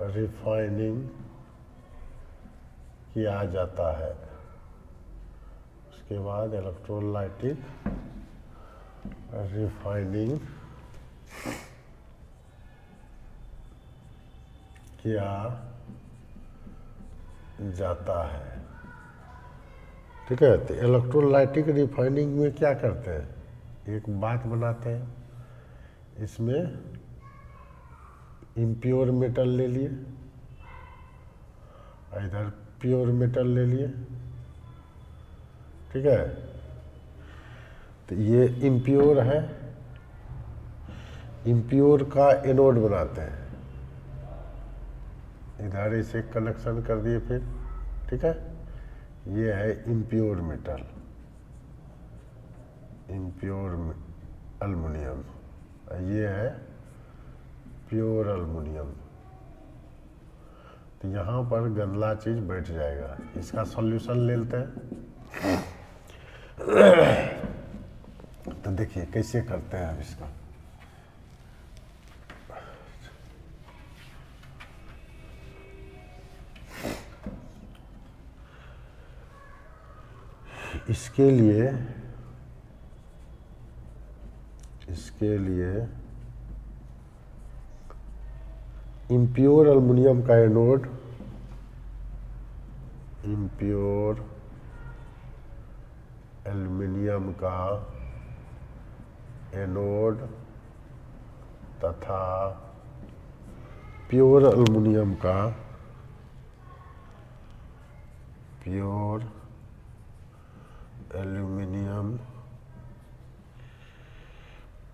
रिफाइनिंग किया जाता है। उसके बाद इलेक्ट्रोलाइटिक रिफाइनिंग किया जाता है ठीक है तो इलेक्ट्रोलाइटिक रिफाइनिंग में क्या करते हैं? एक बात बनाते हैं। इसमें इम्प्योर मेटल ले लिए। इधर प्योर मेटल ले लिए। ठीक है? तो ये इम्प्योर है। इम्प्योर का एनोड बनाते हैं। इधर इसे कनेक्शन कर दिए फिर, ठीक है? ये है इम्प्योर मेटल इम्प्योर अल्मुनियम ये है प्योर अल्मुनियम तो यहाँ पर गंदला चीज़ बैठ जाएगा। इसका सॉल्यूशन ले लेते हैं। तो देखिए, कैसे करते हैं अब इसका? इसके लिए इसके लिए इम्प्योर अल्मुनियम का एनोड इम्प्योर एल्युमिनियम का एनोड तथा प्योर अल्मुनियम का प्योर एल्युमिनियम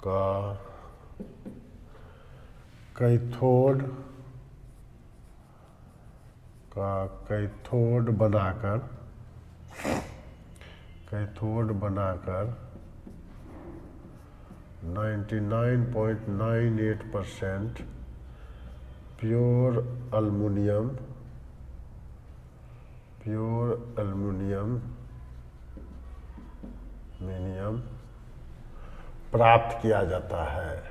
का कैथोड का कैथोड बनाकर कैथोड बनाकर 99.98 percent pure aluminium pure aluminium मिनियम प्राप्त किया जाता है।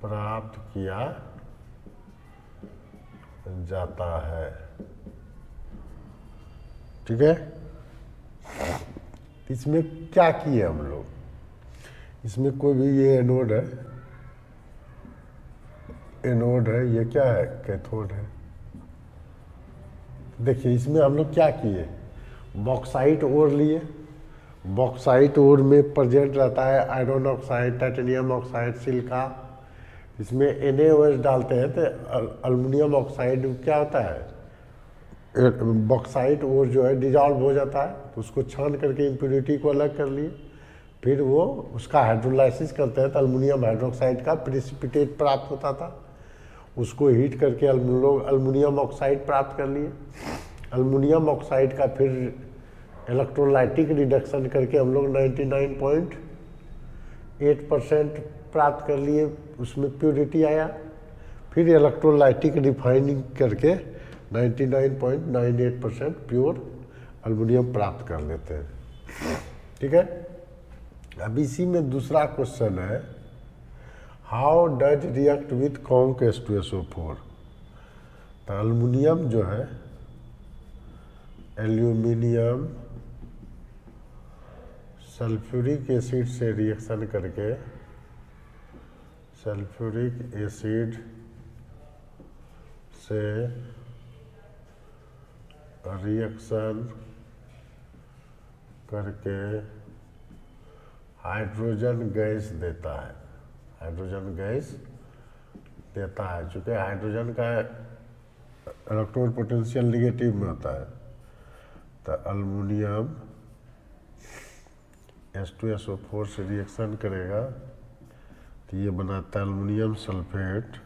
प्राप्त किया जाता है। ठीक है? इसमें क्या किए हम लोग? इसमें कोई भी ये एनोड है। एनोड है, ये क्या है? कैथोड है। देखिए, इसमें हम लोग क्या किए? बॉक्साइट ओर लिए। बॉक्साइट ओर में प्रजेंट रहता है iron oxide titanium oxide silica इसमें एन डालते हैं तो अल्मीनियम ऑक्साइड क्या होता है? बॉक्साइट ओर जो है डिजॉल्व हो जाता है तो उसको छान करके इम्प्योरिटी को अलग कर लिए। फिर वो उसका हाइड्रोलाइसिस करते हैं तो अल्मोनियम हाइड्रोक्साइड का प्रिसिपिटेट प्राप्त होता था। उसको हीट करके लोग अल्मोनियम ऑक्साइड प्राप्त कर लिए। अल्मोनियम ऑक्साइड का फिर इलेक्ट्रोलाइटिक रिडक्शन करके हम लोग 99.8 परसेंट प्राप्त कर लिए, उसमें प्योरिटी आया। फिर इलेक्ट्रोलाइटिक रिफाइनिंग करके 99.98 परसेंट प्योर अल्मोनियम प्राप्त कर लेते हैं। ठीक है? अब इसी में दूसरा क्वेश्चन है how does react with conc S two S O four तो अल्मोनियम जो है एल्यूमिनियम सल्फ्यूरिक एसिड से रिएक्शन करके सल्फ्यूरिक एसिड से रिएक्शन करके हाइड्रोजन गैस देता है। हाइड्रोजन गैस देता है, चूँकि हाइड्रोजन का इलेक्ट्रॉन पोटेंशियल निगेटिव में होता है तो aluminium S two S O four से रिएक्शन करेगा तो ये बनाता है aluminium sulphate.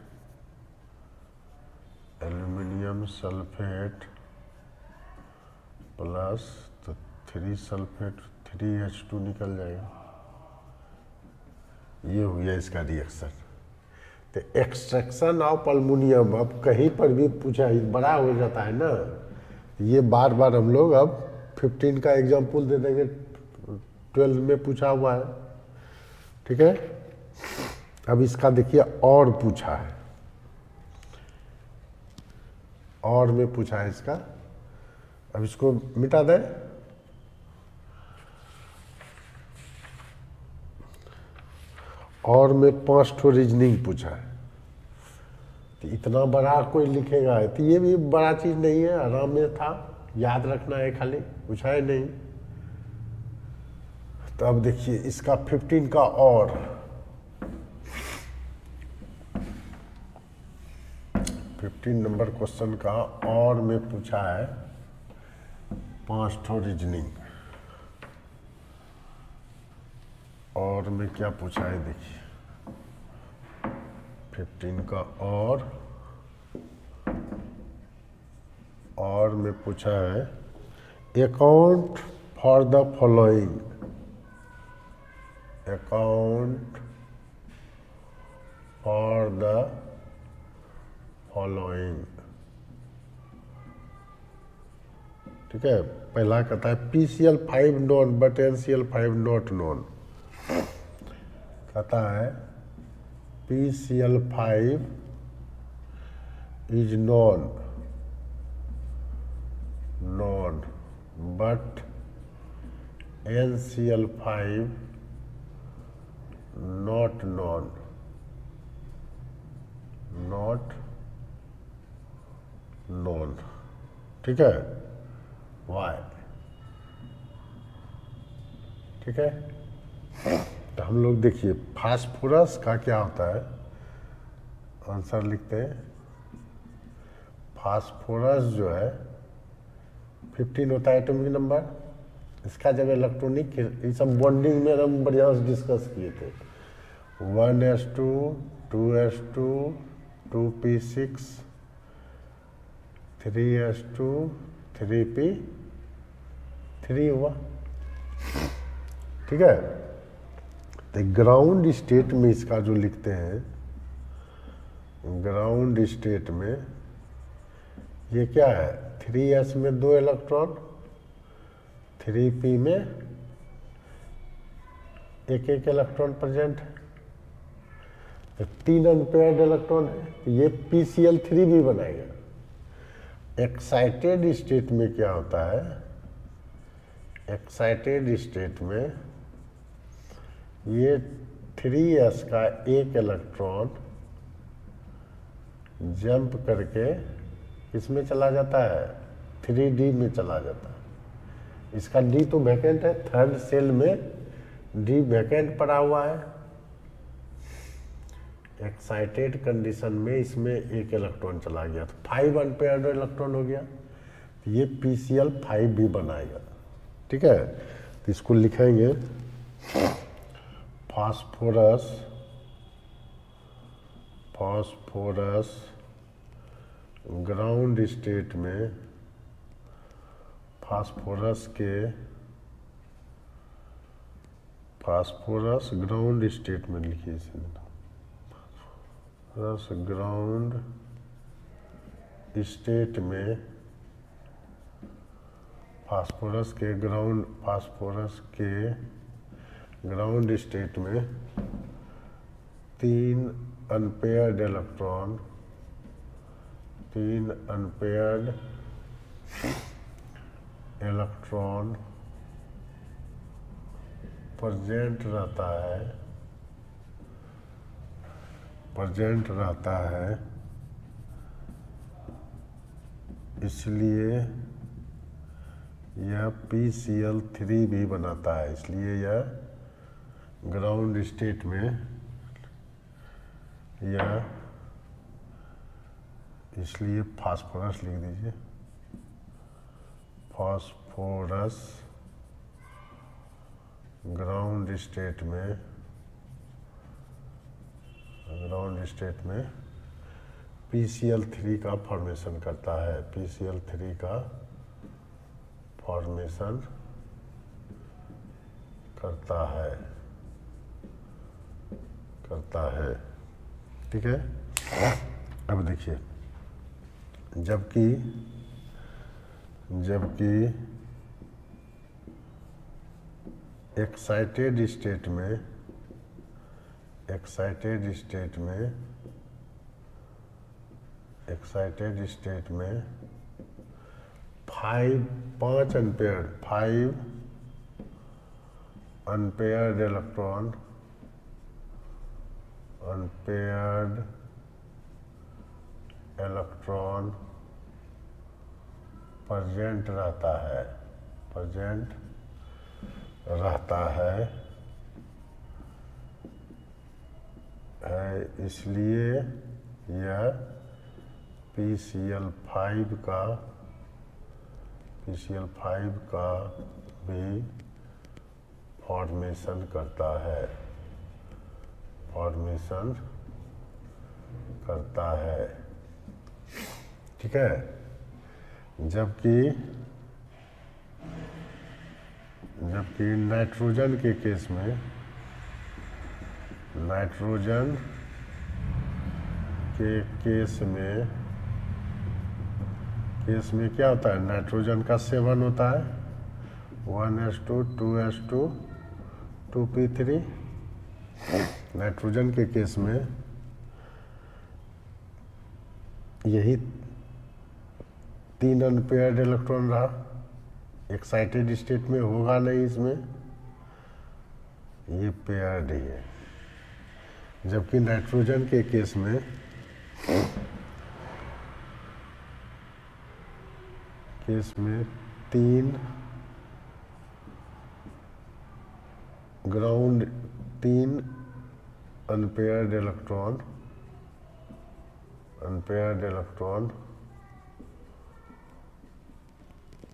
Aluminium sulphate plus तो three sulphate three H two निकल जाएगा। ये हो गया इसका रिएक्शन तो एक्सट्रैक्शन ऑफ़ अल्मोनियम अब कहीं पर भी पूछा बड़ा हो जाता है ना? ये बार बार हम लोग अब फिफ्टीन का एग्ज़ाम्पल दे देंगे ट्वेल्व में पूछा हुआ है। ठीक है? अब इसका देखिए, और पूछा है। और में पूछा है इसका। अब इसको मिटा दें। और में पाँच ठो रीजनिंग पूछा है। तो इतना बड़ा कोई लिखेगा तो ये भी बड़ा चीज़ नहीं है, आराम में था, याद रखना है खाली, पूछा है नहीं। तो अब देखिए, इसका फिफ्टीन का और। फिफ्टीन नंबर क्वेश्चन का और में पूछा है, पाँच ठो रीजनिंग और में क्या पूछा है, देखिए। फिफ्टीन का और और में पूछा है account for the following account for the following ठीक है? पहला कहता है P C L five known but N C L five not known कहता है P C L five is known known but N C L five not known not known ठीक है? Y ठीक है? तो हम लोग देखिए फास्फोरस का क्या होता है? आंसर लिखते हैं। फास्फोरस जो है 15 होता है एटॉमिक नंबर इसका जब इलेक्ट्रॉनिक ये सब बॉन्डिंग में हम बढ़िया से डिस्कस किए थे। One S two two S two two P six three S two three P three हुआ। ठीक है? ग्राउंड स्टेट में इसका जो लिखते हैं ग्राउंड स्टेट में ये क्या है? थ्री एस में दो इलेक्ट्रॉन थ्री पी में एक एक इलेक्ट्रॉन प्रेजेंट है। तो तीन अनपेयर्ड इलेक्ट्रॉन है। तो ये पी सी एल थ्री भी बनाएगा। एक्साइटेड स्टेट में क्या होता है? एक्साइटेड स्टेट में ये थ्री एस का एक इलेक्ट्रॉन जंप करके इसमें चला जाता है? थ्री डी में चला जाता है। इसका डी तो वैकेंट है थर्ड सेल में डी वैकेंट पड़ा हुआ है। एक्साइटेड कंडीशन में इसमें एक इलेक्ट्रॉन चला गया। तो फाइव अनपेयर्ड इलेक्ट्रॉन हो गया। तो ये पी सी एल फाइव भी बनाएगा ठीक है? तो इसको लिखेंगे फास्फोरस फास्फोरस ग्राउंड स्टेट में फास्फोरस के फास्फोरस ग्राउंड स्टेट में लिखिए फास्फोरस ग्राउंड स्टेट में फास्फोरस के ग्राउंड फास्फोरस के ग्राउंड स्टेट में तीन अनपेयर्ड इलेक्ट्रॉन तीन अनपेयर्ड इलेक्ट्रॉन प्रजेंट रहता है प्रजेंट रहता है, इसलिए यह पी सी एल थ्री भी बनाता है, इसलिए यह ग्राउंड स्टेट में, या इसलिए फास्फोरस लिख दीजिए। फास्फोरस ग्राउंड स्टेट में ग्राउंड स्टेट में पी सी एल थ्री का फॉर्मेशन करता है। पी सी एल थ्री का फॉर्मेशन करता है। करता है। ठीक है? अब देखिए, जबकि जबकि एक्साइटेड स्टेट में एक्साइटेड स्टेट में एक्साइटेड स्टेट में फाइव पाँच unpaired five unpaired electron unpaired electron present रहता है प्रेजेंट रहता है है इसलिए यह पी सी एल फाइव का पी सी एल फाइव का भी फॉर्मेशन करता है। फॉर्मेशन करता है। ठीक है? जबकि जबकि नाइट्रोजन के केस में, नाइट्रोजन के केस में केस में क्या होता है? नाइट्रोजन का सेवन होता है। One S two two S two two P three nitrogen के केस में यही तीन अनपेयर्ड इलेक्ट्रॉन रहा। एक्साइटेड स्टेट में होगा नहीं इसमें। ये पेयर्ड ही है। जबकि नाइट्रोजन के केस में केस में तीन ग्राउंड तीन unpaired electron unpaired electron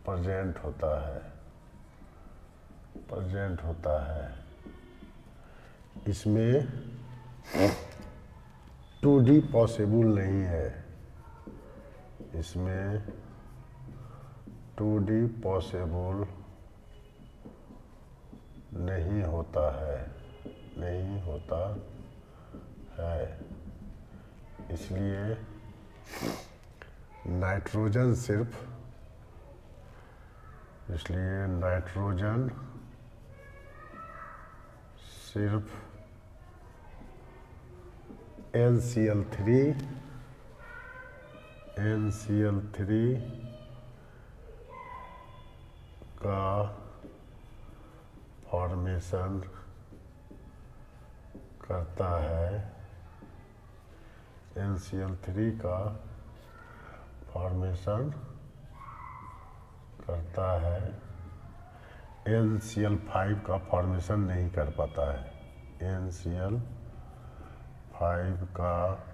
present होता है। प्रजेंट होता है। इसमें टू डी पॉसिबल नहीं है। इसमें टू डी पॉसिबल नहीं होता है। नहीं होता है। इसलिए नाइट्रोजन सिर्फ़, इसलिए नाइट्रोजन सिर्फ़ N C L three N C L three का फॉर्मेशन करता है एन सी एल थ्री का फॉर्मेशन करता है। एन सी एल फाइव का फॉर्मेशन नहीं कर पाता है। एन सी एल फाइव का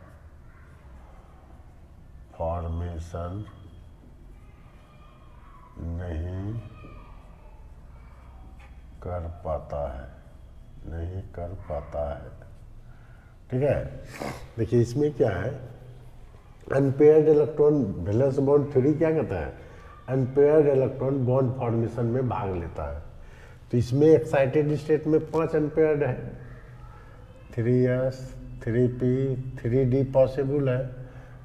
फॉर्मेशन नहीं कर पाता है। नहीं कर पाता है। ठीक है? देखिए, इसमें क्या है? Unpaired electron valence bond three क्या कहता है? अनपेयर्ड इलेक्ट्रॉन बॉन्ड फॉर्मेशन में भाग लेता है। तो इसमें एक्साइटेड स्टेट में पाँच अनपेयर्ड है। Three S three P three D possible है।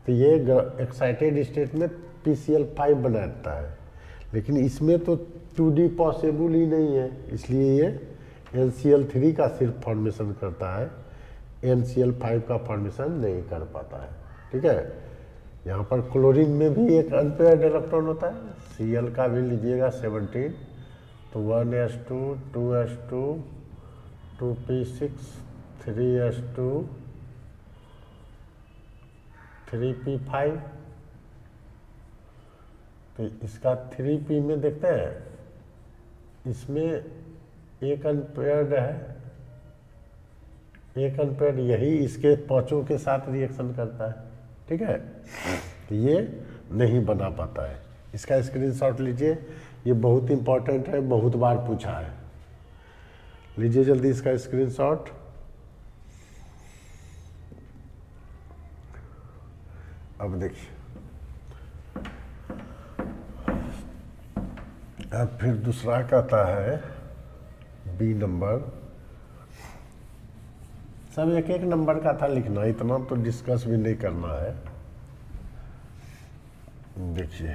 तो ये एक्साइटेड स्टेट में पी सी एल फाइव बनाता है। लेकिन इसमें तो टू डी पॉसिबल ही नहीं है। इसलिए ये एन सी एल थ्री का सिर्फ़ फॉर्मेशन करता है। एन सी एल फाइव का फॉर्मेशन नहीं कर पाता है। ठीक है? यहाँ पर क्लोरीन में भी एक अनपेयर्ड इलेक्ट्रॉन होता है। सी एल का भी लीजिएगा सेवनटीन तो one S two two S two two P six three S two three P five तो इसका थ्री पी में देखते हैं। इसमें एक अनपेयर्ड है। एक अनपेयर्ड यही इसके पाँचों के साथ रिएक्शन करता है। ठीक है? तो ये नहीं बना पाता है। इसका स्क्रीनशॉट लीजिए। ये बहुत इंपॉर्टेंट है, बहुत बार पूछा है। लीजिए जल्दी इसका स्क्रीनशॉट अब देखिए। अब फिर दूसरा कहता है बी नंबर सब एक एक नंबर का था लिखना, इतना तो डिस्कस भी नहीं करना है। देखिए,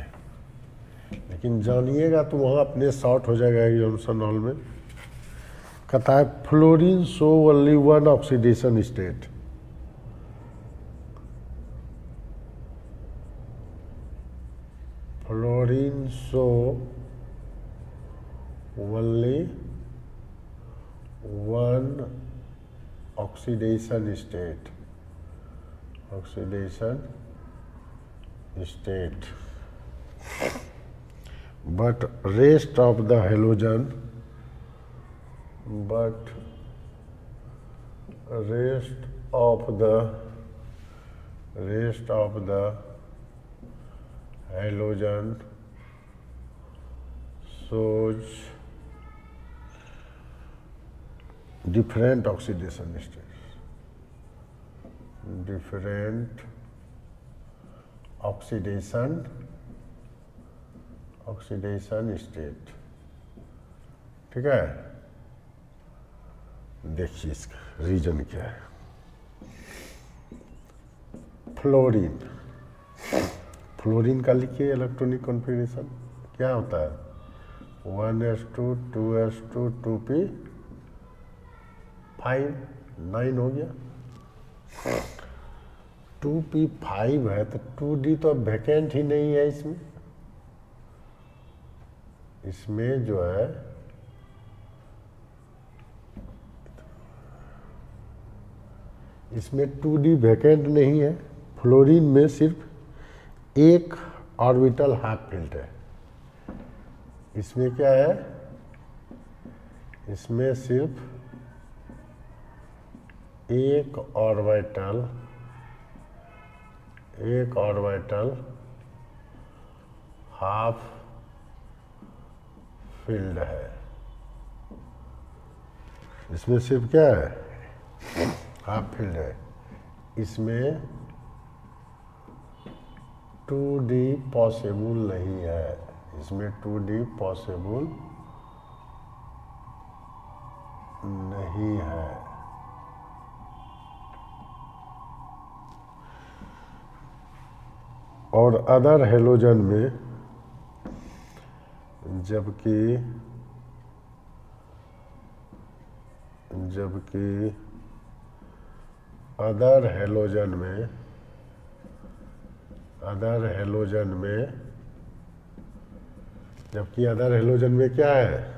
लेकिन जानिएगा तो वहाँ अपने शॉर्ट हो जाएगा एग्जामिशन हॉल में। कहता है fluorine show only one oxidation state fluorine show only one oxidation state oxidation state but rest of the halogen but rest of the rest of the halogen shows different oxidation states. Different oxidation oxidation state. ठीक है? देखिए इसका reason क्या है। Fluorine fluorine का लिखिए electronic configuration क्या होता है? One S two two S two two P five nine हो गया। टू पी फाइव है तो टू डी तो अब वैकेंट ही नहीं है इसमें। इसमें जो है, इसमें टू डी वैकेंट नहीं है फ्लोरीन में सिर्फ़ एक ऑर्बिटल हाफ़ फिल्ड है। इसमें क्या है? इसमें सिर्फ़ एक ऑर्बिटल एक ऑर्बिटल, हाफ़ फ़ील्ड है। इसमें सिर्फ़ क्या है? हाफ़ फ़ील्ड है। इसमें टू डी पॉसिबल नहीं है। इसमें टू डी पॉसिबल नहीं है। और अदर हेलोजन में, जबकि जबकि अदर हेलोजन में, अदर हेलोजन में, जबकि अदर हेलोजन में क्या है?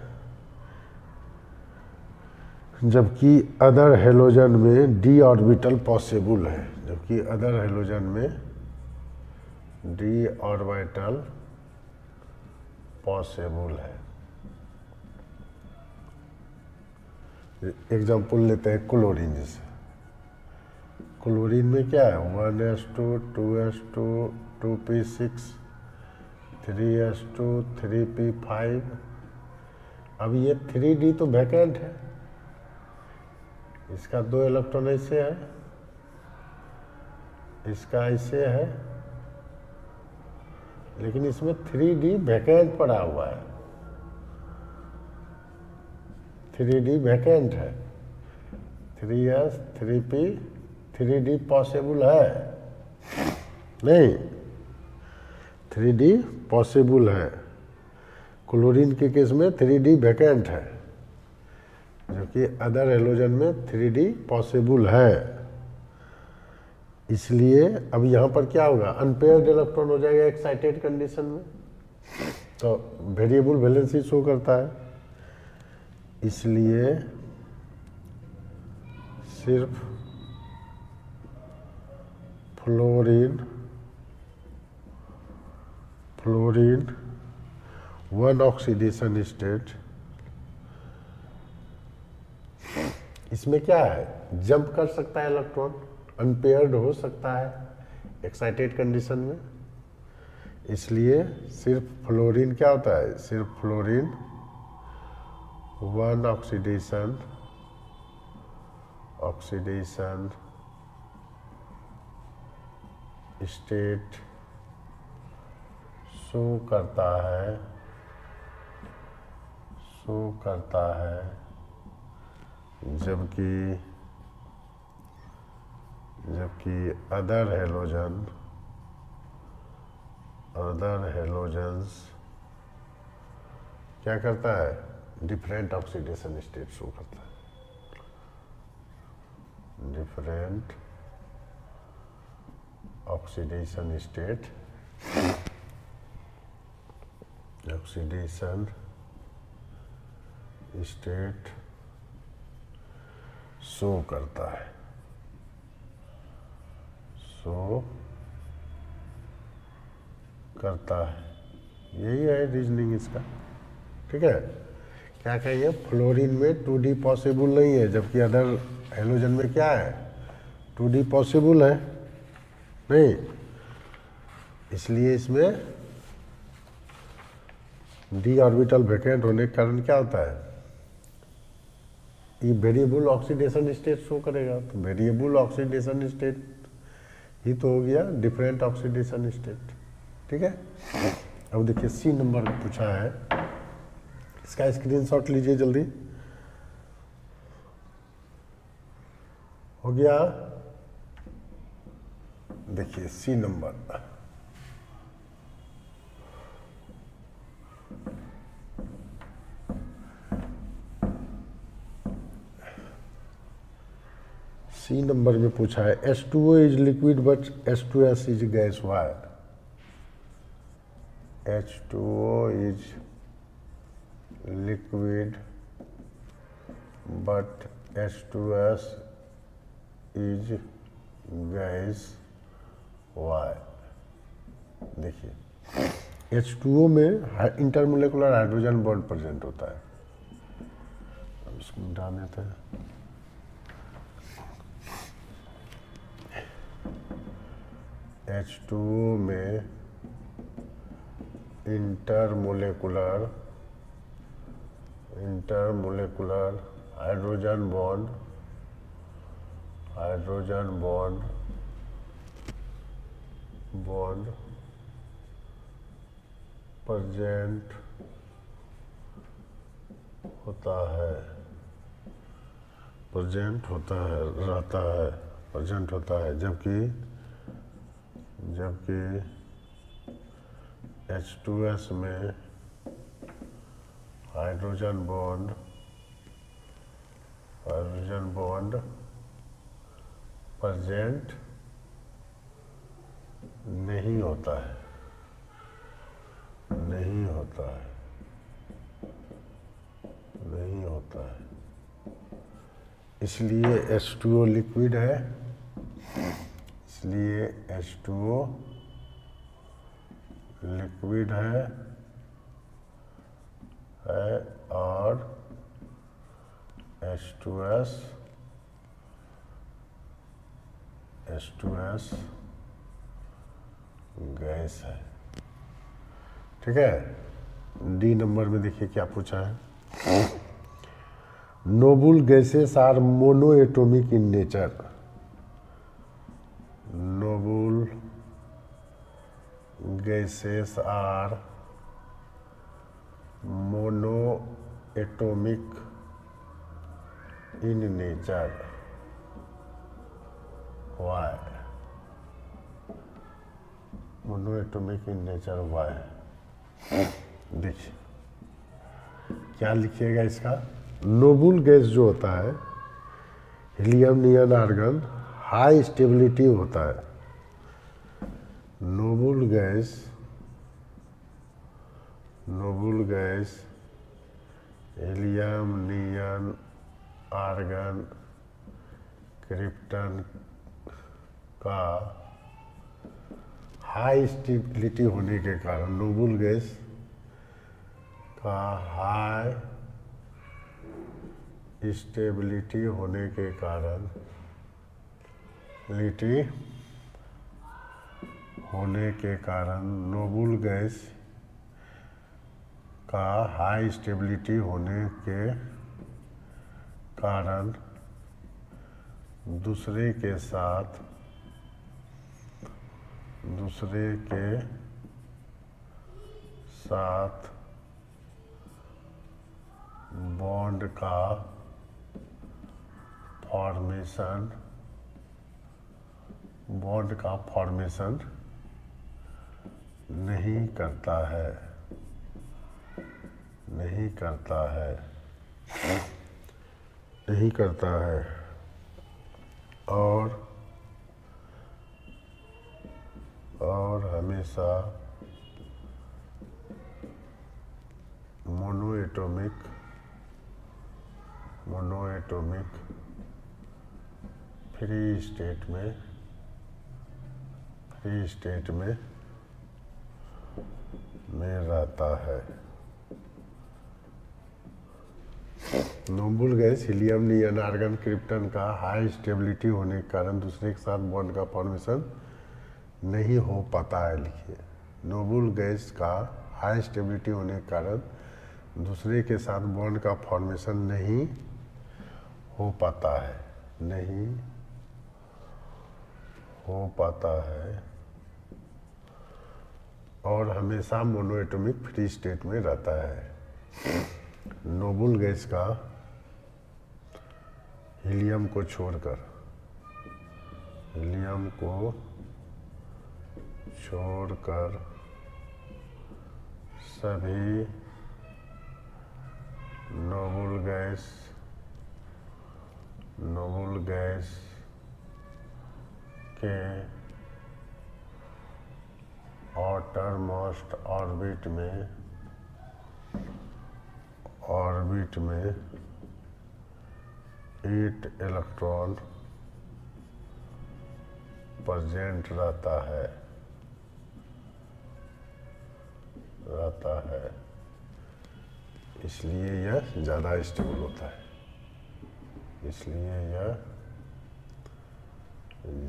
जबकि अदर हेलोजन में डी ऑर्बिटल पॉसिबल है, जबकि अदर हेलोजन में डी ऑर्बिटल पॉसिबल है। एग्ज़ाम्पल लेते हैं क्लोरीन जैसे। क्लोरीन में क्या है? One S two two S two two P six, three S two, three P five. अब ये थ्री डी तो वैकेंट है। इसका दो इलेक्ट्रॉन ऐसे है। इसका ऐसे है। लेकिन इसमें थ्री डी वैकेंट पड़ा हुआ है। थ्री डी वैकेंट है। Three S three P three D possible है। नहीं थ्री डी पॉसिबल है। क्लोरीन के केस में थ्री डी वैकेंट है जबकि अदर एलोजन में थ्री डी पॉसिबल है। इसलिए अब यहाँ पर क्या होगा? अनपेयर्ड इलेक्ट्रॉन हो जाएगा एक्साइटेड कंडीशन में। तो वेरिएबल वैलेंसी शो करता है। इसलिए सिर्फ़ fluorine fluorine one oxidation state इसमें क्या है? जंप कर सकता है इलेक्ट्रॉन अनपेयर्ड हो सकता है एक्साइटेड कंडीशन में। इसलिए सिर्फ़ फ्लोरीन क्या होता है? सिर्फ़ fluorine one oxidation oxidation state show करता है शो करता है, जबकि जबकि अदर हेलोजन अदर हेलोजन्स क्या करता है? डिफरेंट ऑक्सीडेशन स्टेट शो करता है। Different oxidation state oxidation state show करता है। शो करता है। यही है रीजनिंग इसका। ठीक है? क्या कहिए? फ्लोरीन में टू डी पॉसिबल नहीं है, जबकि अदर हेलोजन में क्या है? टू डी पॉसिबल है। नहीं। इसलिए इसमें डी ऑर्बिटल वैकेंट होने के कारण क्या होता है? ये वेरिएबल ऑक्सीडेशन स्टेट शो करेगा। तो वेरिएबल ऑक्सीडेशन स्टेट ही तो हो गया डिफरेंट ऑक्सीडेशन स्टेट ठीक है? अब देखिए सी नंबर पूछा है। इसका स्क्रीनशॉट लीजिए जल्दी। हो गया? देखिए सी नंबर सी नंबर में पूछा है S two O is liquid but S two S is gas why H two O is liquid but S two S is gas why देखिए एच टू ओ में intermolecular hydrogen bond present होता है। अब इसको मिटा देते हैं। H two में intermolecular intermolecular hydrogen bond hydrogen bond bond present होता है। प्रजेंट होता है, रहता है प्रजेंट होता है, जबकि जबकि एच टू एस में hydrogen bond hydrogen bond present नहीं होता है। नहीं होता है। नहीं होता है। इसलिए एच टू ओ लिक्विड है। इसलिए H2O लिक्विड है है, और H2S H2S गैस है। ठीक है? डी नंबर में देखिए क्या पूछा है। Noble gases are monoatomic in nature. Noble gases are monoatomic in nature. Why? Monoatomic in nature why देखिए क्या लिखिएगा इसका नोबुल गैस जो होता है helium neon argon high stability होता है। Noble gas noble gas, helium, neon, argon, krypton का हाई स्टेबिलिटी होने के कारण नोबुल गैस का हाई स्टेबिलिटी होने के कारण लिटी होने के कारण नोबुल गैस का हाई स्टेबिलिटी होने के कारण दूसरे के साथ, दूसरे के साथ बॉन्ड का फॉर्मेशन बॉन्ड का फॉर्मेशन नहीं करता है। नहीं करता है। नहीं करता है। और और हमेशा मोनोएटोमिक मोनोएटोमिक फ्री स्टेट में फ्री स्टेट में में रहता है। Noble gas, helium, neon, argon, krypton का हाई स्टेबिलिटी होने के कारण दूसरे के साथ बॉन्ड का फॉर्मेशन नहीं हो पाता है, लिखिए। नोबुल गैस का हाई स्टेबिलिटी होने के कारण दूसरे के साथ बॉन्ड का फॉर्मेशन नहीं हो पाता है। नहीं हो पाता है। और हमेशा मोनोएटोमिक फ्री स्टेट में रहता है। नोबुल गैस का हीलियम को छोड़कर, हीलियम को छोड़कर सभी नोबुल गैस नोबुल गैस के outer मोस्ट ऑर्बिट में ऑर्बिट में एट इलेक्ट्रॉन प्रजेंट रहता है। रहता है। इसलिए यह ज़्यादा स्टेबल होता है। इसलिए यह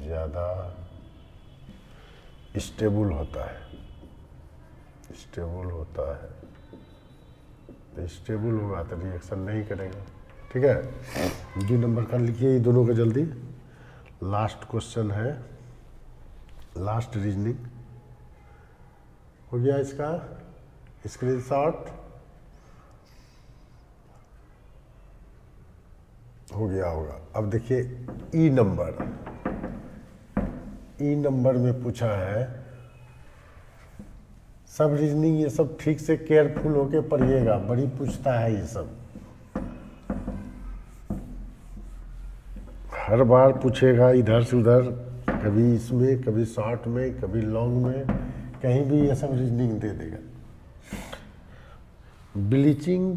ज़्यादा स्टेबल होता है। स्टेबल होता है। तो स्टेबल होगा तो रिएक्शन नहीं करेगा। ठीक है? दो नंबर का लिखिए ये दोनों का जल्दी। लास्ट क्वेश्चन है। लास्ट रीजनिंग हो गया इसका। स्क्रीनशॉट हो गया, होगा। अब देखिए ई नंबर ई नंबर में पूछा है, सब रीजनिंग ये सब ठीक से केयरफुल होके पढ़िएगा, बड़ी पूछता है ये सब। हर बार पूछेगा इधर से उधर, कभी इसमें, कभी शॉर्ट में, कभी लॉन्ग में, कहीं भी ये सब रीजनिंग दे देगा। Bleaching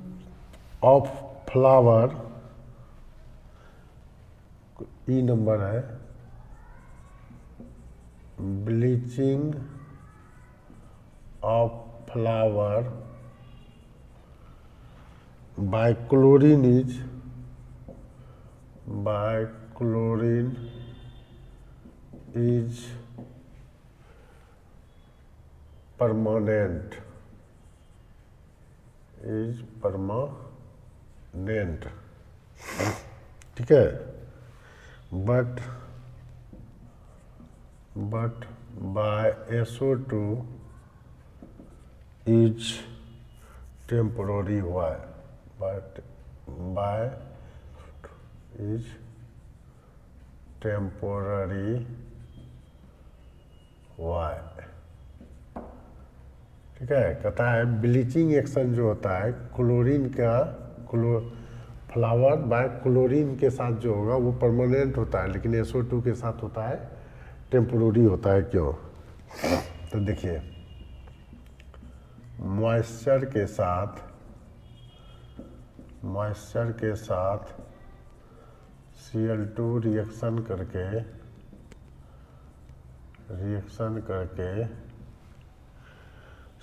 of flower E number है। Bleaching of flower by chlorine is by chlorine is permanent is permanent. ठीक है? But but by SO2 is temporary. Why? But by is temporary. Why? ठीक है? कहता है ब्लीचिंग एक्शन जो होता है क्लोरीन का क्लो फ्लावर बाय क्लोरीन के साथ जो होगा, वो परमानेंट होता है, लेकिन एसओ टू के साथ होता है टेम्पोरी होता है क्यों? तो देखिए मॉइस्चर के साथ मॉइस्चर के साथ सी एल टू रिएक्शन करके रिएक्शन करके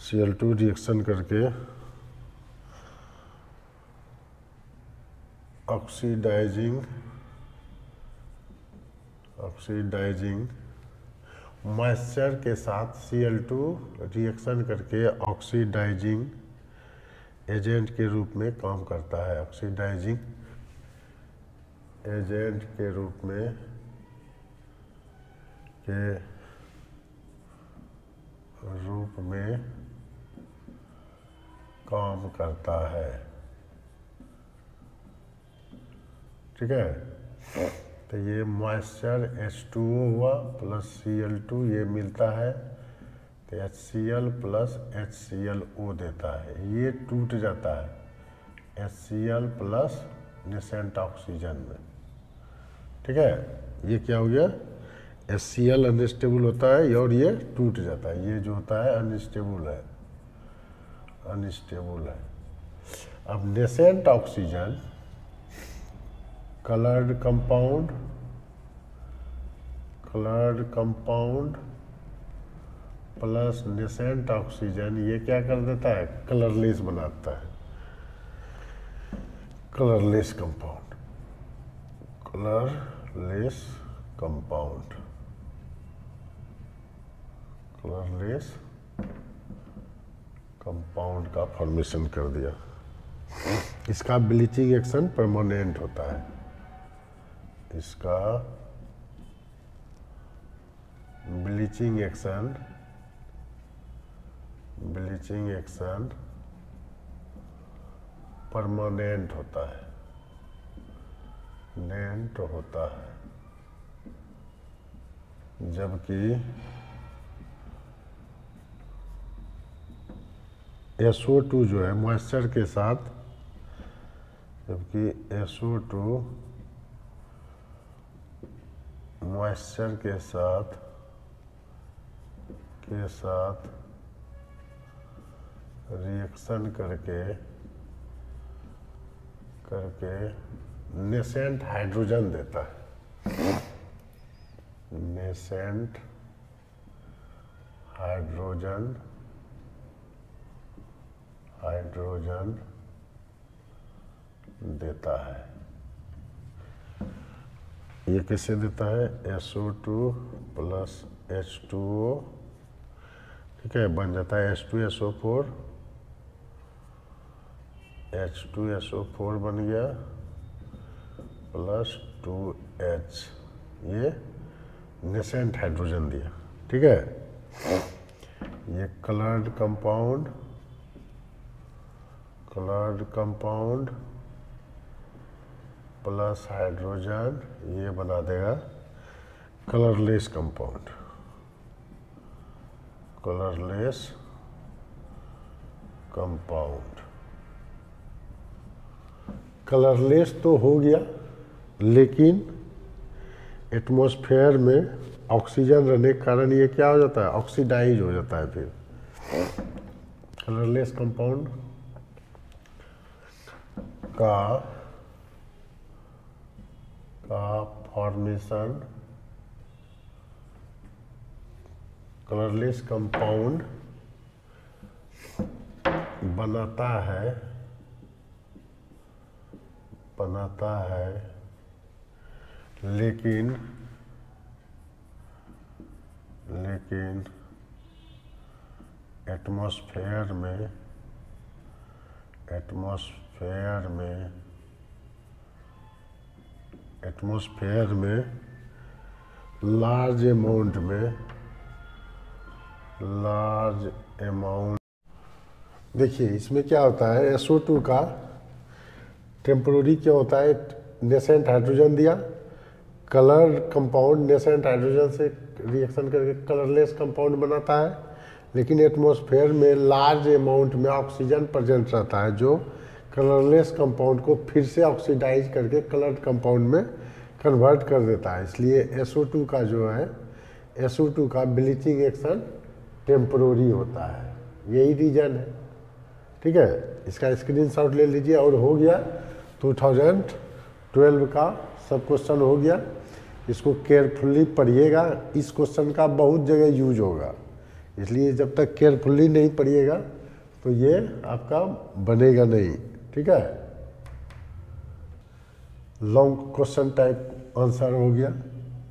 सी एल टू रिएक्शन करके ऑक्सीडाइजिंग ऑक्सीडाइजिंग मॉइस्चर के साथ Cl2 रिएक्शन करके ऑक्सीडाइजिंग एजेंट के रूप में काम करता है। ऑक्सीडाइजिंग एजेंट के रूप में के रूप में काम करता है। ठीक है? तो ये मॉइस्चर H2O हुआ प्लस Cl2 ये मिलता है। तो HCl प्लस HClO देता है। ये टूट जाता है। HCl प्लस निसेंट ऑक्सीजन में। ठीक है? ये क्या हो गया? एस सी एल अनस्टेबल होता है और ये टूट जाता है। ये जो होता है अनस्टेबल है। अनस्टेबल है। अब nascent oxygen colored compound colored compound plus nascent oxygen ये क्या कर देता है? कलरलेस बनाता है। Colourless compound colourless compound colourless compound का फॉर्मेशन कर दिया। इसका ब्लीचिंग एक्शन परमानेंट होता है। इसका bleaching action bleaching action permanent होता है। नेंट होता है। जबकि SO2 जो है मॉइस्चर के साथ, जबकि SO2 मॉइस्चर के साथ के साथ रिएक्शन करके करके नेसेंट हाइड्रोजन देता है। नेसेंट हाइड्रोजन हाइड्रोजन देता है। ये कैसे देता है S O two plus H two O ठीक है बन जाता है H two S O four H two S O four बन गया प्लस टू एच ये नेसेंट हाइड्रोजन दिया ठीक है? ये coloured compound coloured compound plus hydrogen, ये बना देगा। Colourless compound. Colourless compound. Colourless तो हो गया, लेकिन एटमॉस्फेयर में ऑक्सीजन रहने के कारण ये क्या हो जाता है? ऑक्सीडाइज हो जाता है फिर। कलरलेस कंपाउंड का का फॉर्मेशन कलरलेस कंपाउंड बनाता है बनाता है लेकिन लेकिन एटमॉस्फेयर में एटमॉस्फेयर में एटमॉस्फेयर में लार्ज अमाउंट में लार्ज अमाउंट देखिए, इसमें क्या होता है? SO2 का टेम्प्रोरी क्या होता है? नेसेंट हाइड्रोजन दिया। कलर कंपाउंड नेसेंट हाइड्रोजन से रिएक्शन करके कलरलेस कंपाउंड बनाता है। लेकिन एटमॉस्फेयर में लार्ज अमाउंट में ऑक्सीजन प्रेजेंट रहता है, जो कलरलेस कंपाउंड को फिर से ऑक्सीडाइज करके कलर्ड कंपाउंड में कन्वर्ट कर देता है। इसलिए SO2 का जो है SO2 का ब्लीचिंग एक्शन टेम्प्रोरी होता है। यही रीजन है। ठीक है? इसका स्क्रीनशॉट ले लीजिए और हो गया 2012 का सब क्वेश्चन हो गया। इसको केयरफुली पढ़िएगा। इस क्वेश्चन का बहुत जगह यूज़ होगा। इसलिए जब तक केयरफुली नहीं पढ़िएगा तो ये आपका बनेगा नहीं। ठीक है? लॉन्ग क्वेश्चन टाइप आंसर हो गया।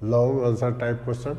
Long answer type question